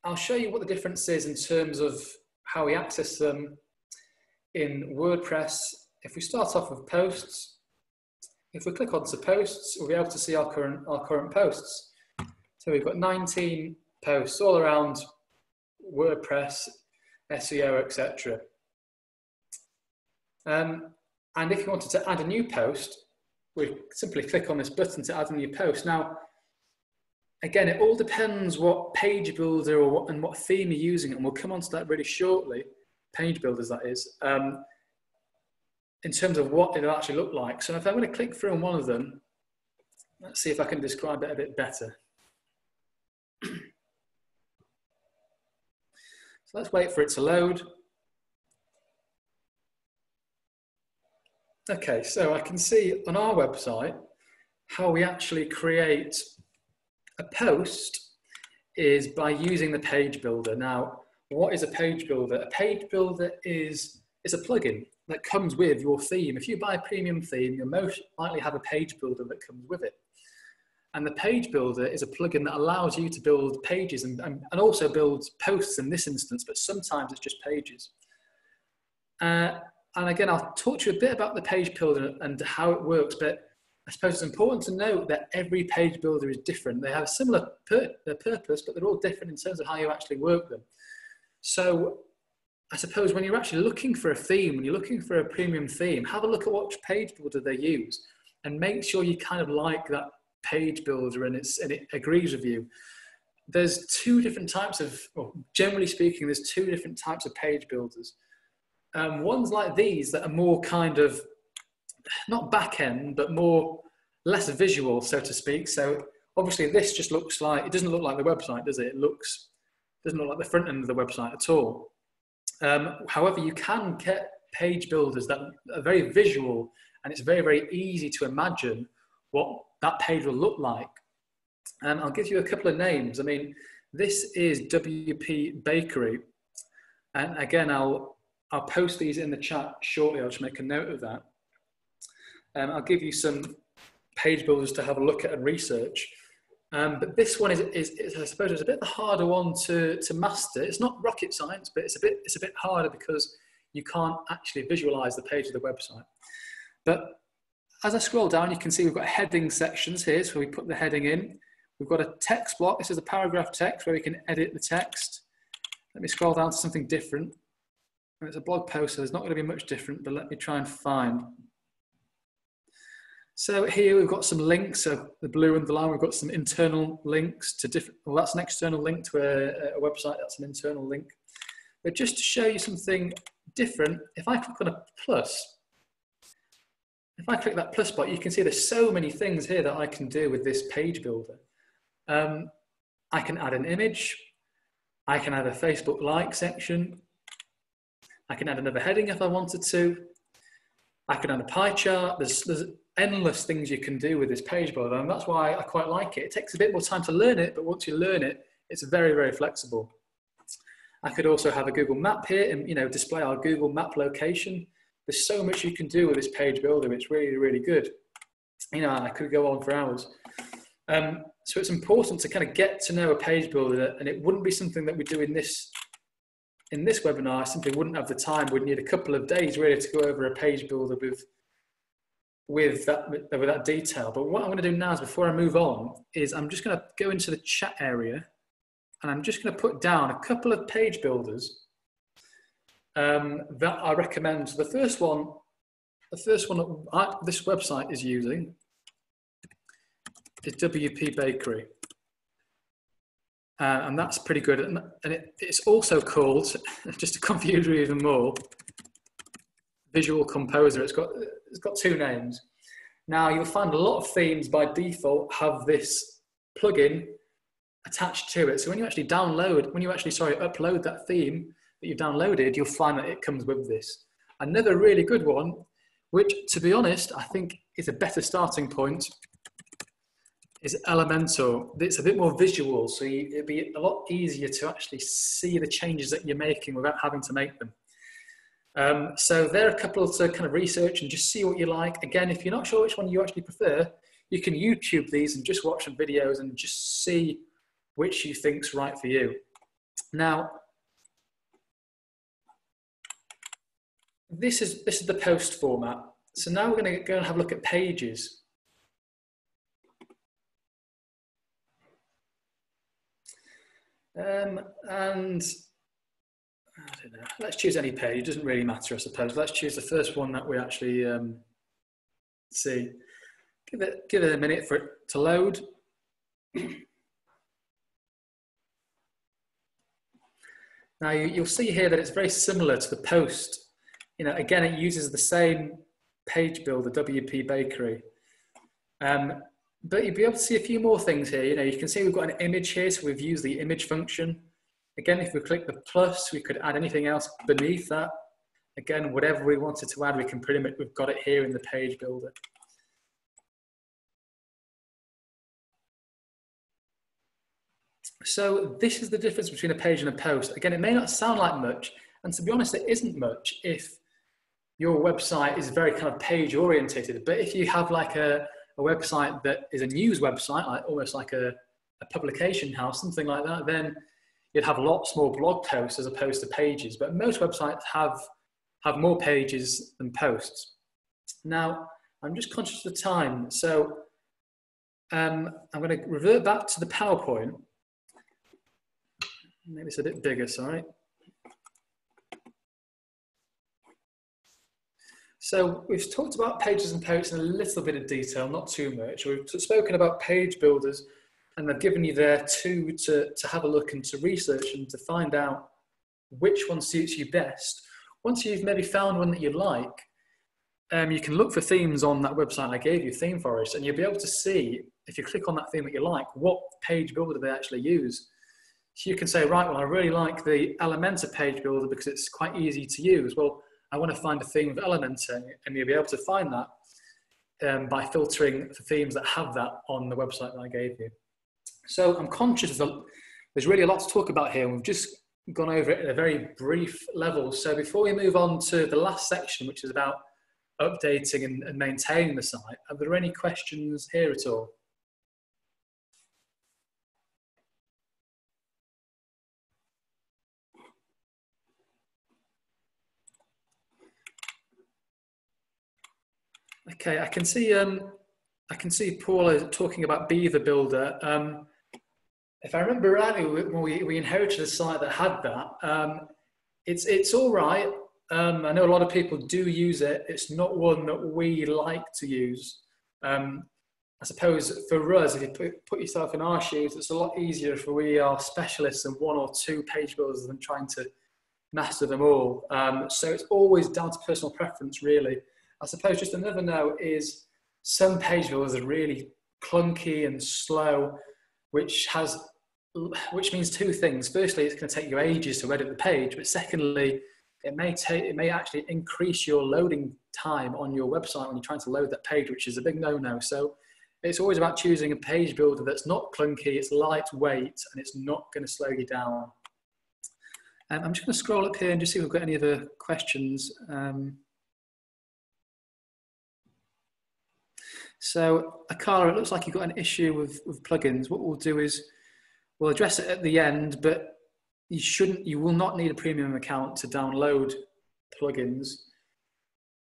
I'll show you what the difference is in terms of how we access them in WordPress. If we start off with posts, if we click onto posts, we'll be able to see our current, our current posts. So we've got 19 posts all around WordPress, SEO, etc. Um, and if you wanted to add a new post, we simply click on this button to add a new post. Now, again, it all depends what page builder or what, and what theme you're using, and we'll come on to that really shortly, page builders that is, um, in terms of what it'll actually look like. So if I'm going to click through on one of them, let's see if I can describe it a bit better. so let's wait for it to load. Okay, so I can see on our website how we actually create a post is by using the page builder. Now, what is a page builder? A page builder is, is a plugin that comes with your theme. If you buy a premium theme, you'll most likely have a page builder that comes with it. And the page builder is a plugin that allows you to build pages and, and, and also build posts in this instance, but sometimes it's just pages. Uh, and again, I'll talk to you a bit about the page builder and how it works, but I suppose it's important to note that every page builder is different. They have a similar pur purpose, but they're all different in terms of how you actually work them. So I suppose when you're actually looking for a theme, when you're looking for a premium theme, have a look at what page builder they use and make sure you kind of like that page builder and, it's, and it agrees with you. There's two different types of, well, generally speaking, there's two different types of page builders. Um, ones like these that are more kind of not back end, but more less visual, so to speak. So obviously this just looks like, it doesn't look like the website, does it? It looks, doesn't look like the front end of the website at all. Um, however, you can get page builders that are very visual and it's very, very easy to imagine what that page will look like. And I'll give you a couple of names. I mean, this is WP Bakery. And again, I'll, I'll post these in the chat shortly. I'll just make a note of that. Um, I'll give you some page builders to have a look at and research. Um, but this one is, is, is, I suppose, it's a bit the harder one to, to master. It's not rocket science, but it's a bit it's a bit harder because you can't actually visualize the page of the website. But as I scroll down, you can see we've got heading sections here, so we put the heading in. We've got a text block. This is a paragraph text where we can edit the text. Let me scroll down to something different. It's a blog post, so there's not going to be much different, but let me try and find so here we've got some links, so the blue and the line, we've got some internal links to different, well, that's an external link to a, a website, that's an internal link. But just to show you something different, if I click on a plus, if I click that plus button, you can see there's so many things here that I can do with this page builder. Um, I can add an image, I can add a Facebook like section, I can add another heading if I wanted to, I can add a pie chart, there's, there's endless things you can do with this page builder, and that's why I quite like it. It takes a bit more time to learn it, but once you learn it, it's very, very flexible. I could also have a Google map here and, you know, display our Google map location. There's so much you can do with this page builder. It's really, really good. You know, I could go on for hours. Um, so it's important to kind of get to know a page builder and it wouldn't be something that we do in this in this webinar. I simply wouldn't have the time. We'd need a couple of days really to go over a page builder with with that with that detail. But what I'm going to do now is before I move on is I'm just going to go into the chat area and I'm just going to put down a couple of page builders um, that I recommend. So the first one, the first one that I, this website is using is WP Bakery. Uh, and that's pretty good. And, it, it's also called, just to confuse you even more, Visual Composer. It's got, it's got two names. Now you'll find a lot of themes by default have this plugin attached to it. So when you actually download, when you actually, sorry, upload that theme that you've downloaded, you'll find that it comes with this. Another really good one, which to be honest, I think is a better starting point is Elementor. It's a bit more visual, so you, it'd be a lot easier to actually see the changes that you're making without having to make them. Um, so there are a couple to kind of research and just see what you like. Again, if you're not sure which one you actually prefer, you can YouTube these and just watch some videos and just see which you think's right for you. Now, this is this is the post format. So now we're going to go and have a look at pages. Um, and I don't know, let's choose any page. It doesn't really matter, I suppose. Let's choose the first one that we actually um, see. Give it, give it a minute for it to load. now you, will see here that it's very similar to the post. You know, again, it uses the same page builder, WP Bakery. Um, but you'll be able to see a few more things here. You know, you can see we've got an image here, so we've used the image function. Again, if we click the plus, we could add anything else beneath that. Again, whatever we wanted to add, we can pretty much, we've got it here in the page builder. So this is the difference between a page and a post. Again, it may not sound like much, and to be honest, it isn't much if your website is very kind of page orientated. But if you have like a, a website that is a news website, like almost like a, a publication house, something like that, then you'd have lots more blog posts as opposed to pages. But most websites have have more pages than posts. Now, I'm just conscious of the time, so um, I'm going to revert back to the PowerPoint. Maybe it's a bit bigger, sorry. So we've talked about pages and posts in a little bit of detail, not too much. We've spoken about page builders and I've given you there two to, to have a look and to research and to find out which one suits you best. Once you've maybe found one that you like, um, you can look for themes on that website I gave you, ThemeForest, and you'll be able to see, if you click on that theme that you like, what page builder they actually use. So you can say, right, well, I really like the Elementor page builder because it's quite easy to use. Well, I want to find a theme with Elementor, and you'll be able to find that um, by filtering for themes that have that on the website that I gave you. So I'm conscious that there's really a lot to talk about here, we've just gone over it at a very brief level. So before we move on to the last section, which is about updating and, and maintaining the site, are there any questions here at all? Okay, I can see um, I can see Paula talking about Beaver Builder. Um, if I remember rightly, when we, we inherited a site that had that, um, it's it's all right. Um, I know a lot of people do use it. It's not one that we like to use. Um, I suppose for us, if you put, put yourself in our shoes, it's a lot easier if we are specialists in one or two page builders than trying to master them all. Um, so it's always down to personal preference, really. I suppose just another note is some page builders are really clunky and slow, which has which means two things. Firstly, it's going to take you ages to edit the page, but secondly, it may take it may actually increase your loading time on your website when you're trying to load that page, which is a big no-no. So it's always about choosing a page builder that's not clunky, it's lightweight, and it's not going to slow you down. Um, I'm just going to scroll up here and just see if we've got any other questions. Um, so, Akala, it looks like you've got an issue with, with plugins. What we'll do is we'll address it at the end, but you shouldn't, you will not need a premium account to download plugins.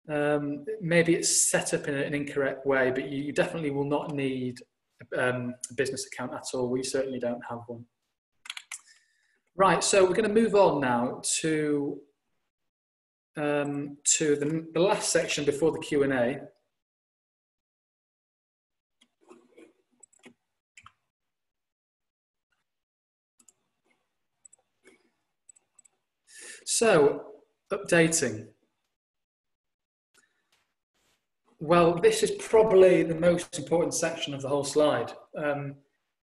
Um, maybe it's set up in an incorrect way, but you definitely will not need um, a business account at all. We certainly don't have one. Right, so we're going to move on now to um, to the, the last section before the Q and A. So, updating. Well, this is probably the most important section of the whole slide. Um,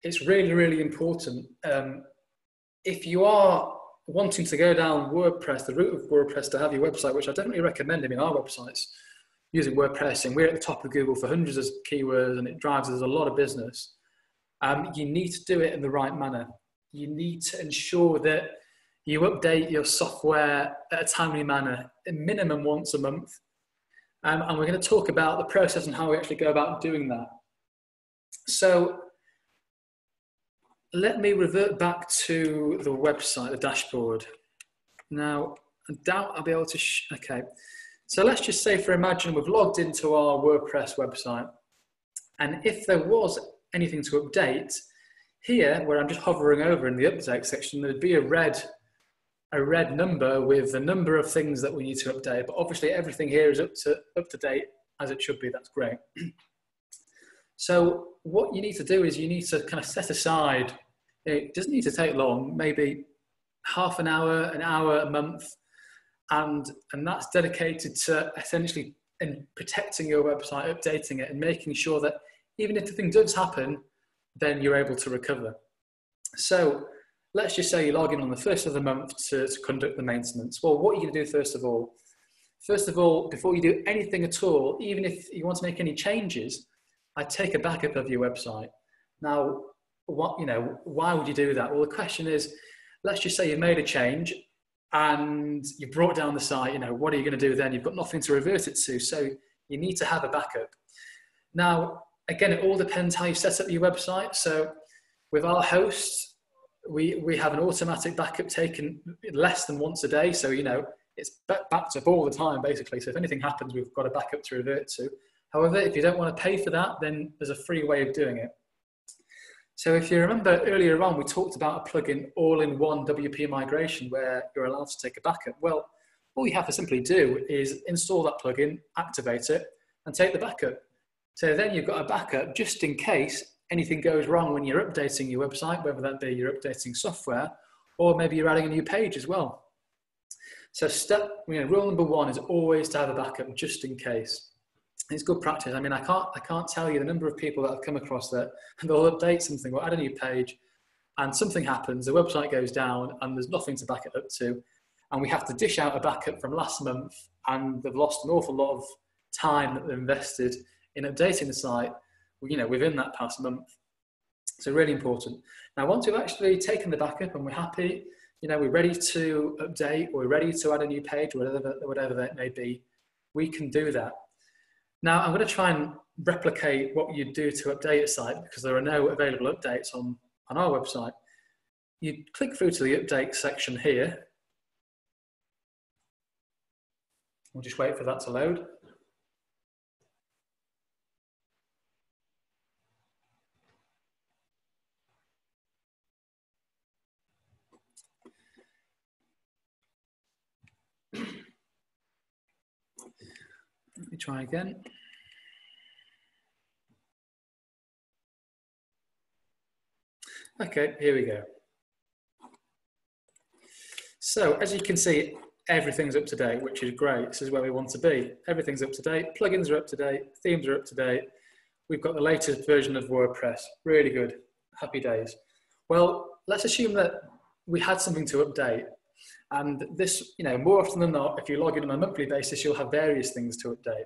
it's really, really important. Um, if you are wanting to go down WordPress, the route of WordPress to have your website, which I definitely recommend, I mean, our websites using WordPress, and we're at the top of Google for hundreds of keywords, and it drives us a lot of business. Um, you need to do it in the right manner. You need to ensure that you update your software at a timely manner, a minimum once a month. Um, and we're going to talk about the process and how we actually go about doing that. So let me revert back to the website, the dashboard. Now, I doubt I'll be able to, okay. So let's just say for imagine we've logged into our WordPress website. And if there was anything to update, here, where I'm just hovering over in the update section, there'd be a red, a red number with the number of things that we need to update. But obviously everything here is up to, up to date as it should be. That's great. So what you need to do is you need to kind of set aside, it doesn't need to take long, maybe half an hour, an hour, a month, and, and that's dedicated to essentially in protecting your website, updating it, and making sure that even if the thing does happen, then you're able to recover. So let's just say you log in on the first of the month to, to conduct the maintenance. Well, what are you going to do first of all? First of all, before you do anything at all, even if you want to make any changes, I take a backup of your website. Now, what you know, why would you do that? Well, the question is, let's just say you made a change and you brought down the site. You know, what are you going to do then? You've got nothing to revert it to, so you need to have a backup. Now, again, it all depends how you set up your website. So, with our hosts, we we have an automatic backup taken less than once a day. So you know, it's backed up all the time basically. So if anything happens, we've got a backup to revert to. However, if you don't want to pay for that, then there's a free way of doing it. So if you remember earlier on, we talked about a plugin all-in-one WP migration where you're allowed to take a backup. Well, all you have to simply do is install that plugin, activate it, and take the backup. So then you've got a backup just in case anything goes wrong when you're updating your website, whether that be you're updating software or maybe you're adding a new page as well. So step, you know, rule number one is always to have a backup just in case it's good practice. I mean, I can't, I can't tell you the number of people that I've come across that they'll update something or add a new page and something happens, the website goes down and there's nothing to back it up to. And we have to dish out a backup from last month and they've lost an awful lot of time that they've invested in updating the site, you know, within that past month. So really important. Now, once we've actually taken the backup and we're happy, you know, we're ready to update, we're ready to add a new page, whatever, whatever that may be, we can do that. Now I'm going to try and replicate what you do to update a site because there are no available updates on, on our website. You click through to the update section here. We'll just wait for that to load. Let me try again. Okay, here we go. So as you can see, everything's up to date, which is great. This is where we want to be. Everything's up to date. Plugins are up to date. Themes are up to date. We've got the latest version of WordPress. Really good. Happy days. Well, let's assume that we had something to update. And this, you know, more often than not, if you log in on a monthly basis, you'll have various things to update.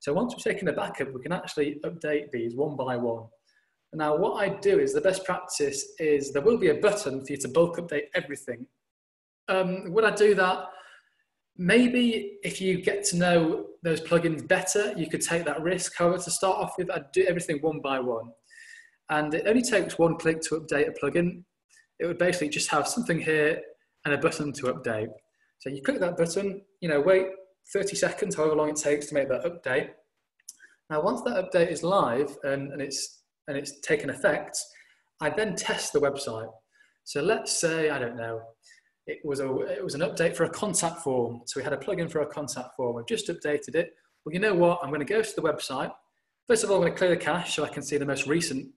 So once we've taken a backup, we can actually update these one by one. Now, what I do is the best practice is there will be a button for you to bulk update everything Um, would I do that? Maybe if you get to know those plugins better, you could take that risk. However, to start off with, I'd do everything one by one. And it only takes one click to update a plugin. It would basically just have something here and a button to update. So you click that button, you know, wait 30 seconds, however long it takes to make that update. Now, once that update is live and, and, it's, and it's taken effect, I then test the website. So let's say, I don't know, it was, a, it was an update for a contact form. So we had a plugin for a contact form. We've just updated it. Well, you know what? I'm going to go to the website. First of all, I'm going to clear the cache so I can see the most recent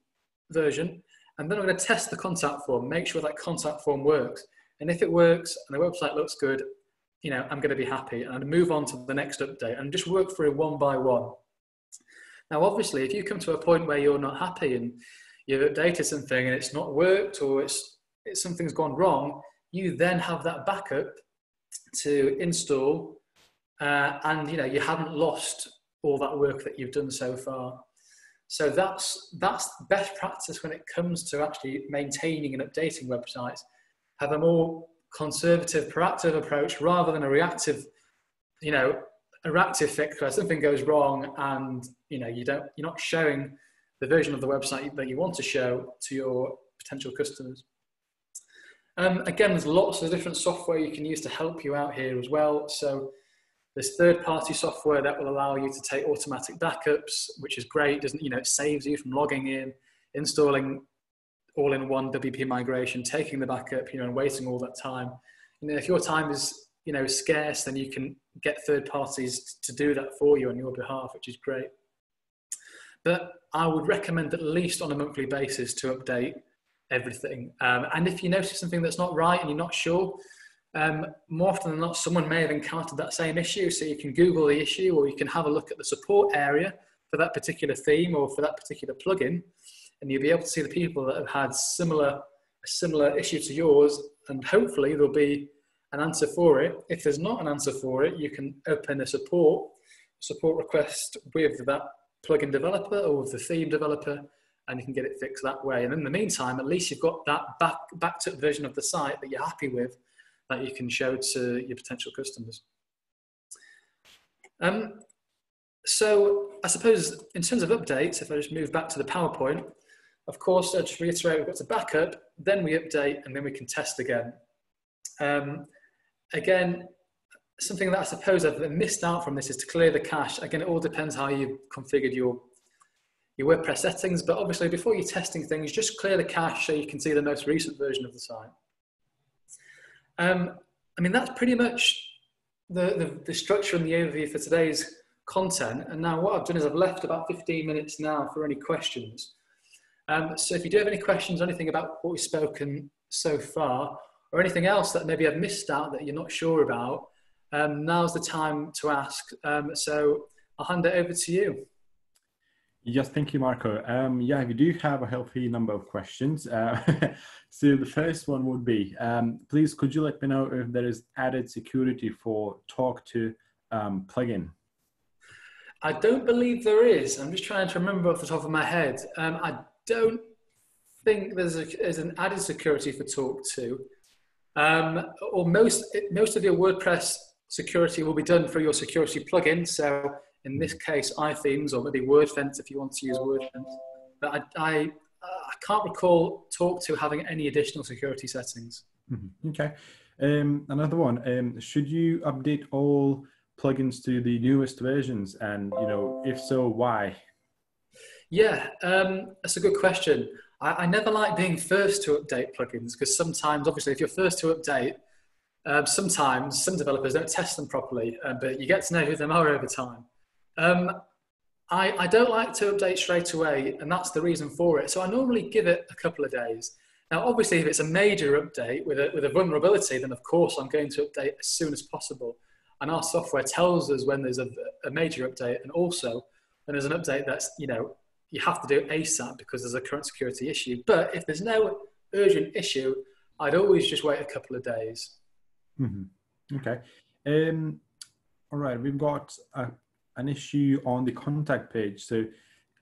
version. And then I'm going to test the contact form, make sure that contact form works. And if it works and the website looks good, you know, I'm going to be happy and I'd move on to the next update and just work through one by one. Now, obviously, if you come to a point where you're not happy and you've updated something and it's not worked or it's, it's something's gone wrong, you then have that backup to install uh, and you know you haven't lost all that work that you've done so far so that's that's best practice when it comes to actually maintaining and updating websites have a more conservative proactive approach rather than a reactive you know a reactive fix where something goes wrong and you know you don't you're not showing the version of the website that you want to show to your potential customers um, again, there's lots of different software you can use to help you out here as well. So there's third-party software that will allow you to take automatic backups, which is great. Doesn't you know it saves you from logging in, installing all-in-one WP migration, taking the backup, you know, and waiting all that time. You know, if your time is you know scarce, then you can get third parties to do that for you on your behalf, which is great. But I would recommend at least on a monthly basis to update everything. Um, and if you notice something that's not right and you're not sure, um, more often than not, someone may have encountered that same issue. So you can Google the issue or you can have a look at the support area for that particular theme or for that particular plugin. And you'll be able to see the people that have had similar, a similar issue to yours. And hopefully there'll be an answer for it. If there's not an answer for it, you can open a support, support request with that plugin developer or with the theme developer and you can get it fixed that way. And in the meantime, at least you've got that back, backed up version of the site that you're happy with that you can show to your potential customers. Um, so I suppose in terms of updates, if I just move back to the PowerPoint, of course, I just reiterate, we've got to backup, then we update, and then we can test again. Um, again, something that I suppose I've missed out from this is to clear the cache. Again, it all depends how you've configured your your WordPress settings, but obviously before you're testing things, just clear the cache so you can see the most recent version of the site. Um, I mean, that's pretty much the, the, the, structure and the overview for today's content. And now what I've done is I've left about 15 minutes now for any questions. Um, so if you do have any questions, anything about what we've spoken so far, or anything else that maybe I've missed out that you're not sure about, um, now's the time to ask. Um, so I'll hand it over to you. Yes, thank you, Marco. Um, yeah, we do have a healthy number of questions. Uh, so the first one would be, um, please could you let me know if there is added security for Tawk.to um, plugin? I don't believe there is. I'm just trying to remember off the top of my head. Um, I don't think there's, a, there's an added security for Talk to. Um, or most, most of your WordPress security will be done through your security plugin. So in this case, iThemes or maybe WordFence if you want to use WordFence. But I, I, I can't recall Tawk.to having any additional security settings. Mm-hmm. Okay. Um, another one. Um, should you update all plugins to the newest versions, and you know, if so, why? Yeah, um, that's a good question. I, I, never like being first to update plugins because sometimes, obviously, if you're first to update, um, sometimes some developers don't test them properly, uh, but you get to know who they are over time. Um, I, I don't like to update straight away, and that's the reason for it. So I normally give it a couple of days. Now, obviously, if it's a major update with a, with a vulnerability, then of course I'm going to update as soon as possible. And our software tells us when there's a, a major update, and also when there's an update that's, you know, you have to do ASAP because there's a current security issue. But if there's no urgent issue, I'd always just wait a couple of days. Mm-hmm. Okay. Um, all right, we've got a an issue on the contact page. So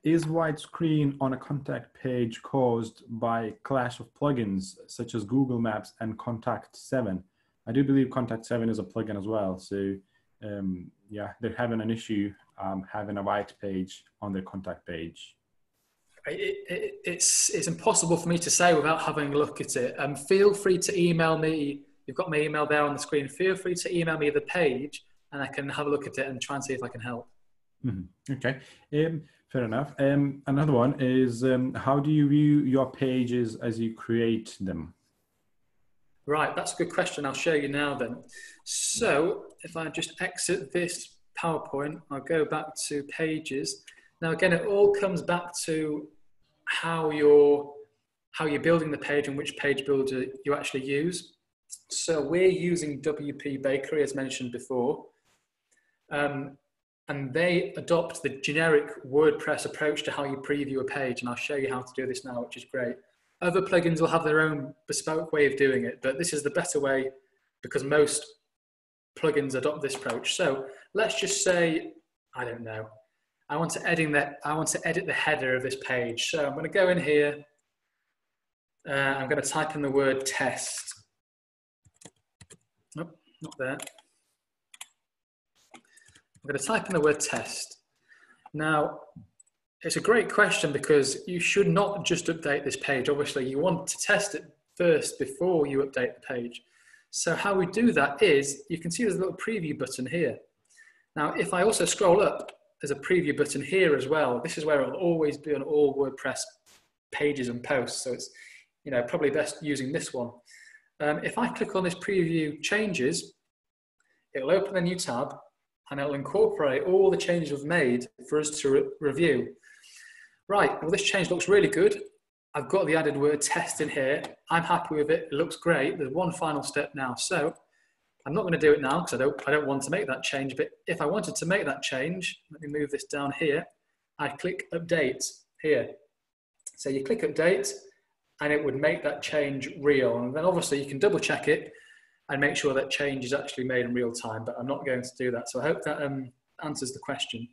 is white screen on a contact page caused by clash of plugins such as Google Maps and Contact 7? I do believe Contact Seven is a plugin as well. So um, yeah, they're having an issue um, having a white page on their contact page. It, it, it's it's impossible for me to say without having a look at it. Um, feel free to email me. You've got my email there on the screen. Feel free to email me the page, and I can have a look at it and try and see if I can help. Mm-hmm. Okay, um, fair enough. Um, another one is um, how do you view your pages as you create them? Right, that's a good question. I'll show you now then. So if I just exit this PowerPoint, I'll go back to pages. Now again, it all comes back to how you're, how you're building the page and which page builder you actually use. So we're using WP Bakery as mentioned before. Um, and they adopt the generic WordPress approach to how you preview a page. And I'll show you how to do this now, which is great. Other plugins will have their own bespoke way of doing it, but this is the better way because most plugins adopt this approach. So let's just say, I don't know, I want to edit that. I want to edit the header of this page. So I'm going to go in here. Uh, I'm going to type in the word test. Nope, not there. I'm going to type in the word test. Now, it's a great question because you should not just update this page. Obviously, you want to test it first before you update the page. So how we do that is, you can see there's a little preview button here. Now, if I also scroll up, there's a preview button here as well. This is where it'll always be on all WordPress pages and posts. So it's, you know, probably best using this one. Um, if I click on this preview changes, it'll open a new tab and it'll incorporate all the changes we've made for us to re review. Right, well this change looks really good. I've got the added word test in here. I'm happy with it. It looks great. There's one final step now. So I'm not going to do it now because I don't, I don't want to make that change. But if I wanted to make that change, let me move this down here. I click update here. So you click update and it would make that change real. And then obviously you can double check it and make sure that change is actually made in real time. But I'm not going to do that. So I hope that um, answers the question.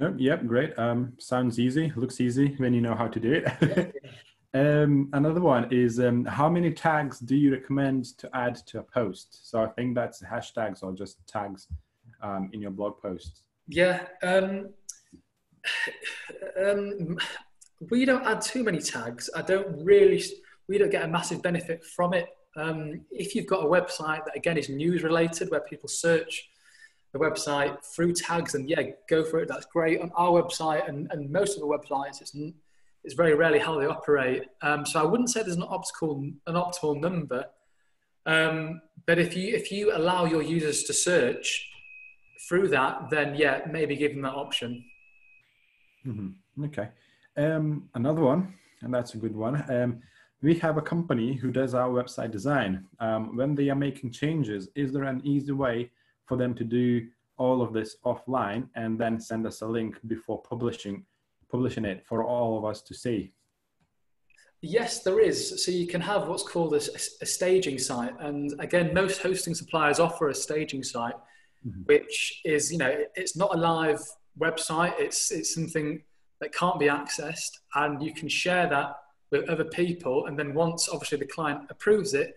Yep, yep great. Um, sounds easy. Looks easy when you know how to do it. um, another one is um, how many tags do you recommend to add to a post? So I think that's hashtags or just tags um, in your blog posts. Yeah. Um, um, we don't add too many tags. I don't really, we don't get a massive benefit from it. Um, if you've got a website that again is news related where people search the website through tags and yeah, go for it. That's great. On our website and, and most of the websites, it's, it's very rarely how they operate. Um, so I wouldn't say there's an optimal, an optimal number. Um, but if you, if you allow your users to search through that, then yeah, maybe give them that option. Mm-hmm. Okay. Um, another one, and that's a good one. Um, we have a company who does our website design. Um, when they are making changes, is there an easy way for them to do all of this offline and then send us a link before publishing publishing it for all of us to see? Yes there is. So you can have what's called a, a staging site. And again most hosting suppliers offer a staging site mm-hmm. which is you know it's not a live website. It's it's something that can't be accessed. And you can share that with other people. And then once obviously the client approves it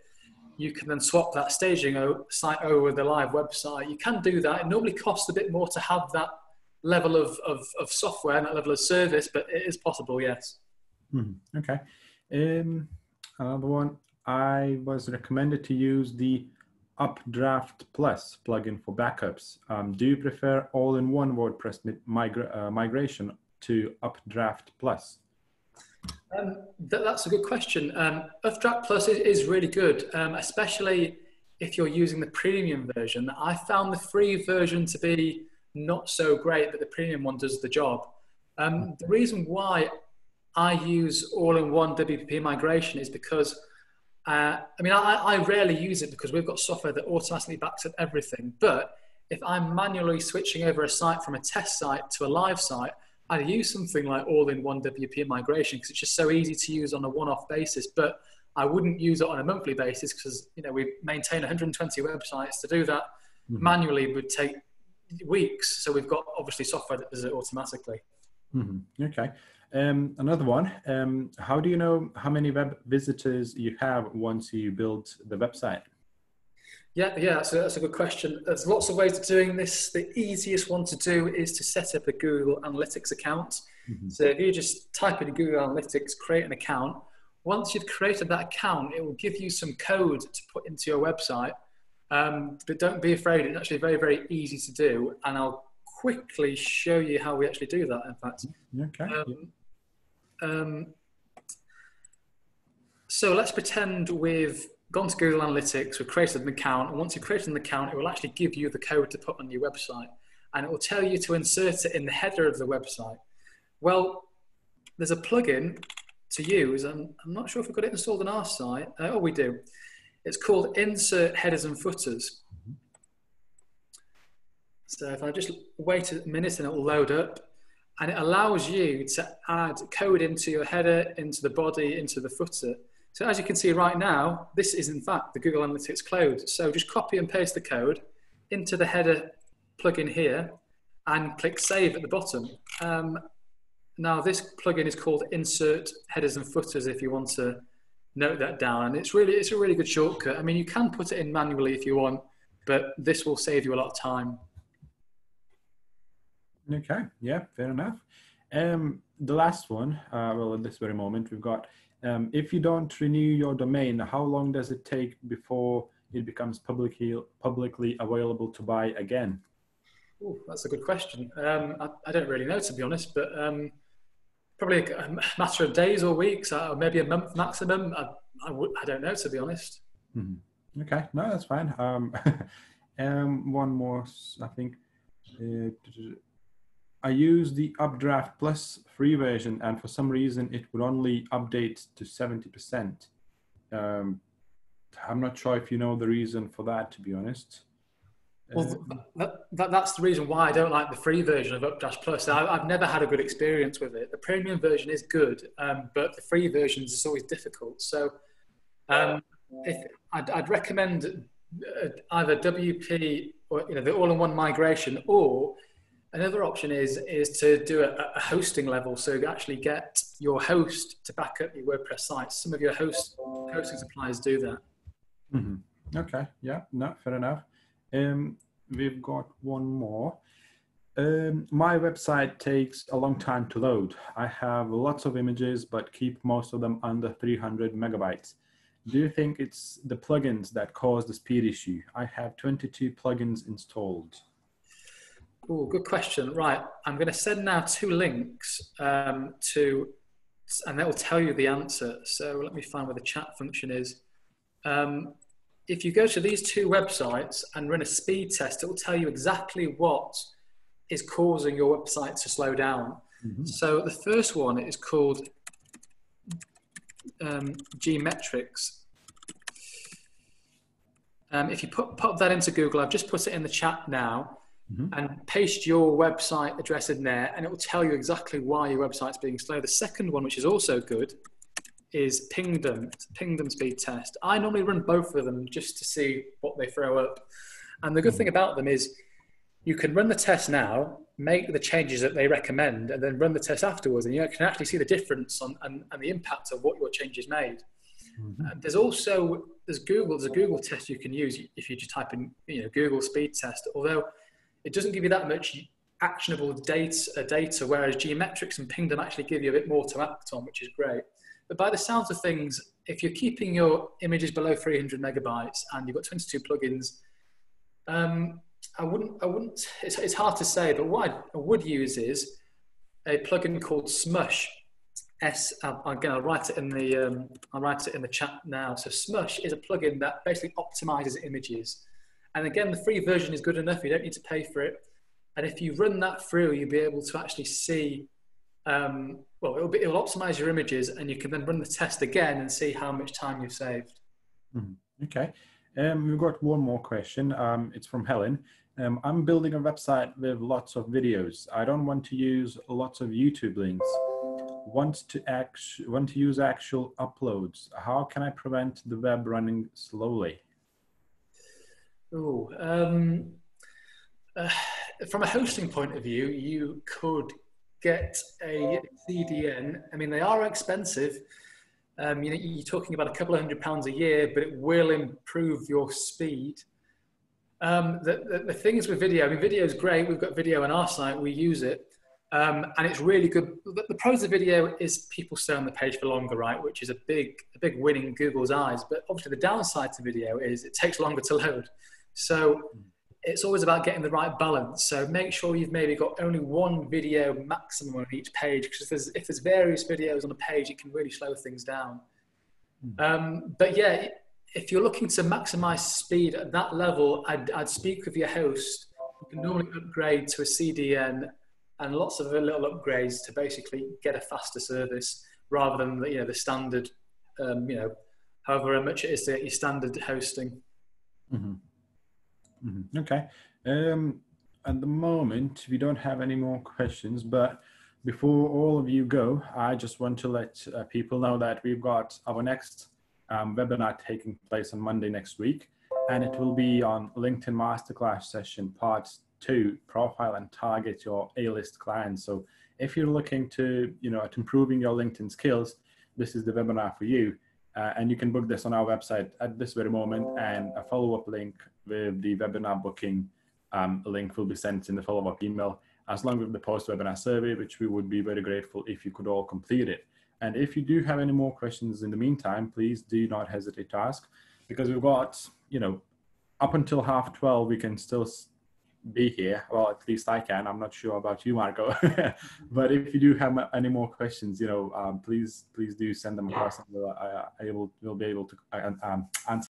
you can then swap that staging site over the live website. You can do that. It normally costs a bit more to have that level of, of, of software and that level of service, but it is possible, yes. Mm-hmm. Okay. Um, another one, I was recommended to use the Updraft Plus plugin for backups. Um, do you prefer all-in-one WordPress uh, migration to Updraft Plus? Um, that, that's a good question. Um, Plus is, is really good, um, especially if you're using the premium version. I found the free version to be not so great, but the premium one does the job. Um, the reason why I use all-in-one WP migration is because, uh, I mean, I, I rarely use it because we've got software that automatically backs up everything. But if I'm manually switching over a site from a test site to a live site, I'd use something like all-in-one WP migration because it's just so easy to use on a one-off basis. But I wouldn't use it on a monthly basis because you know we maintain 120 websites. To do that mm-hmm. manually would take weeks. So we've got obviously software that does it automatically. Mm-hmm. Okay. Um, another one. Um, how do you know how many web visitors you have once you build the website? Yeah, yeah, that's a, that's a good question. There's lots of ways of doing this. The easiest one to do is to set up a Google Analytics account. Mm-hmm. So if you just type in Google Analytics, create an account, once you've created that account, it will give you some code to put into your website. Um, but don't be afraid, it's actually very, very easy to do. And I'll quickly show you how we actually do that, in fact. Okay. Um, um, so let's pretend we've gone to Google Analytics, we've created an account, and once you've created an account, it will actually give you the code to put on your website. And it will tell you to insert it in the header of the website. Well, there's a plugin to use, and I'm not sure if we've got it installed on our site. Uh, oh, we do. It's called Insert Headers and Footers. So if I just wait a minute and it will load up, and it allows you to add code into your header, into the body, into the footer. So as you can see right now, this is in fact the Google Analytics code. So just copy and paste the code into the header plugin here and click save at the bottom. Um, now this plugin is called Insert Headers and Footers if you want to note that down. And it's really, it's a really good shortcut. I mean, you can put it in manually if you want, but this will save you a lot of time. Okay, yeah, fair enough. Um, the last one, uh, well, at this very moment, we've got um, if you don't renew your domain, how long does it take before it becomes publicly publicly available to buy again? Ooh, that's a good question. Um, I, I, don't really know, to be honest, but um, probably a matter of days or weeks, or maybe a month maximum. I, I, w- I don't know, to be honest. Mm-hmm. Okay, no, that's fine. Um, um, one more, I think. Uh, I use the Updraft Plus free version, and for some reason, it would only update to 70%. Um, I'm not sure if you know the reason for that, to be honest. Well, that, that, that's the reason why I don't like the free version of Updraft Plus. I, have never had a good experience with it. The premium version is good, um, but the free version is always difficult. So, um, if, I'd, I'd, recommend uh, either WP or you know the all-in-one migration, or Another option is is to do a, a, hosting level, so you actually get your host to back up your WordPress site. Some of your host hosting suppliers do that. Mm-hmm. Okay, yeah, no, fair enough. Um, we've got one more. Um, my website takes a long time to load. I have lots of images, but keep most of them under 300 megabytes. Do you think it's the plugins that cause the speed issue? I have 22 plugins installed. Oh, good question. Right, I'm going to send now two links um, to, and that will tell you the answer. So let me find where the chat function is. Um, if you go to these two websites and run a speed test, it will tell you exactly what is causing your website to slow down. Mm-hmm. So the first one is called um, GTmetrix. Um, if you put pop that into Google, I've just put it in the chat now mm-hmm. and paste your website address in there, and it will tell you exactly why your website's being slow. The second one, which is also good, is Pingdom, Pingdom speed test. I normally run both of them just to see what they throw up. And the good mm-hmm. thing about them is you can run the test now, make the changes that they recommend, and then run the test afterwards, and you can actually see the difference on, and, and the impact of what your changes made. Mm-hmm. Uh, there's also there's Google there's a Google test you can use if you just type in you know Google speed test. Although it doesn't give you that much actionable data, uh, data, whereas GTmetrix and Pingdom actually give you a bit more to act on, which is great. But by the sounds of things, if you're keeping your images below 300 megabytes and you've got 22 plugins, um, I wouldn't, I wouldn't, it's, it's hard to say, but what I, would use is a plugin called Smush. S, again, I'll write it in the, um, I'll write it in the chat now. So Smush is a plugin that basically optimizes images. And again, the free version is good enough. You don't need to pay for it. And if you run that through, you'll be able to actually see, um, well, it'll, be, it'll optimize your images and you can then run the test again and see how much time you've saved. Mm-hmm. Okay. Um, we've got one more question. Um, it's from Helen. Um, I'm building a website with lots of videos. I don't want to use lots of YouTube links. Want to act, want to use actual uploads. How can I prevent the web running slowly? Oh, um, uh, from a hosting point of view, you could get a CDN. I mean, they are expensive. Um, you know, you're talking about a couple of hundred pounds a year, but it will improve your speed. Um, the, the, the thing is with video, I mean, video is great. We've got video on our site. We use it. Um, and it's really good. The, the pros of video is people stay on the page for longer, right? Which is a big, a big win in Google's eyes. But obviously, the downside to video is it takes longer to load. So it's always about getting the right balance. So make sure you've maybe got only one video maximum on each page because if there's, if there's various videos on a page, it can really slow things down. Mm. Um, but yeah, if you're looking to maximize speed at that level, I'd, I'd speak with your host. You can normally upgrade to a CDN and lots of little upgrades to basically get a faster service rather than you know the standard, um, you know, however much it is to get your standard hosting. Mm-hmm. Mm-hmm. Okay. Um, at the moment, we don't have any more questions, but before all of you go, I just want to let uh, people know that we've got our next um, webinar taking place on Monday next week, and it will be on LinkedIn Masterclass session part two, profile and target your A-list clients. So if you're looking to, you know, at improving your LinkedIn skills, this is the webinar for you. Uh, and you can book this on our website at this very moment and a follow-up link with the webinar booking um, link will be sent in the follow-up email as long as the post-webinar survey, which we would be very grateful if you could all complete it. And if you do have any more questions in the meantime, please do not hesitate to ask because we've got, you know, up until half 12, we can still be here. Well, at least I can. I'm not sure about you, Marco. but if you do have any more questions, you know, um, please please do send them across, and we'll, uh, able, we'll be able to uh, um, answer.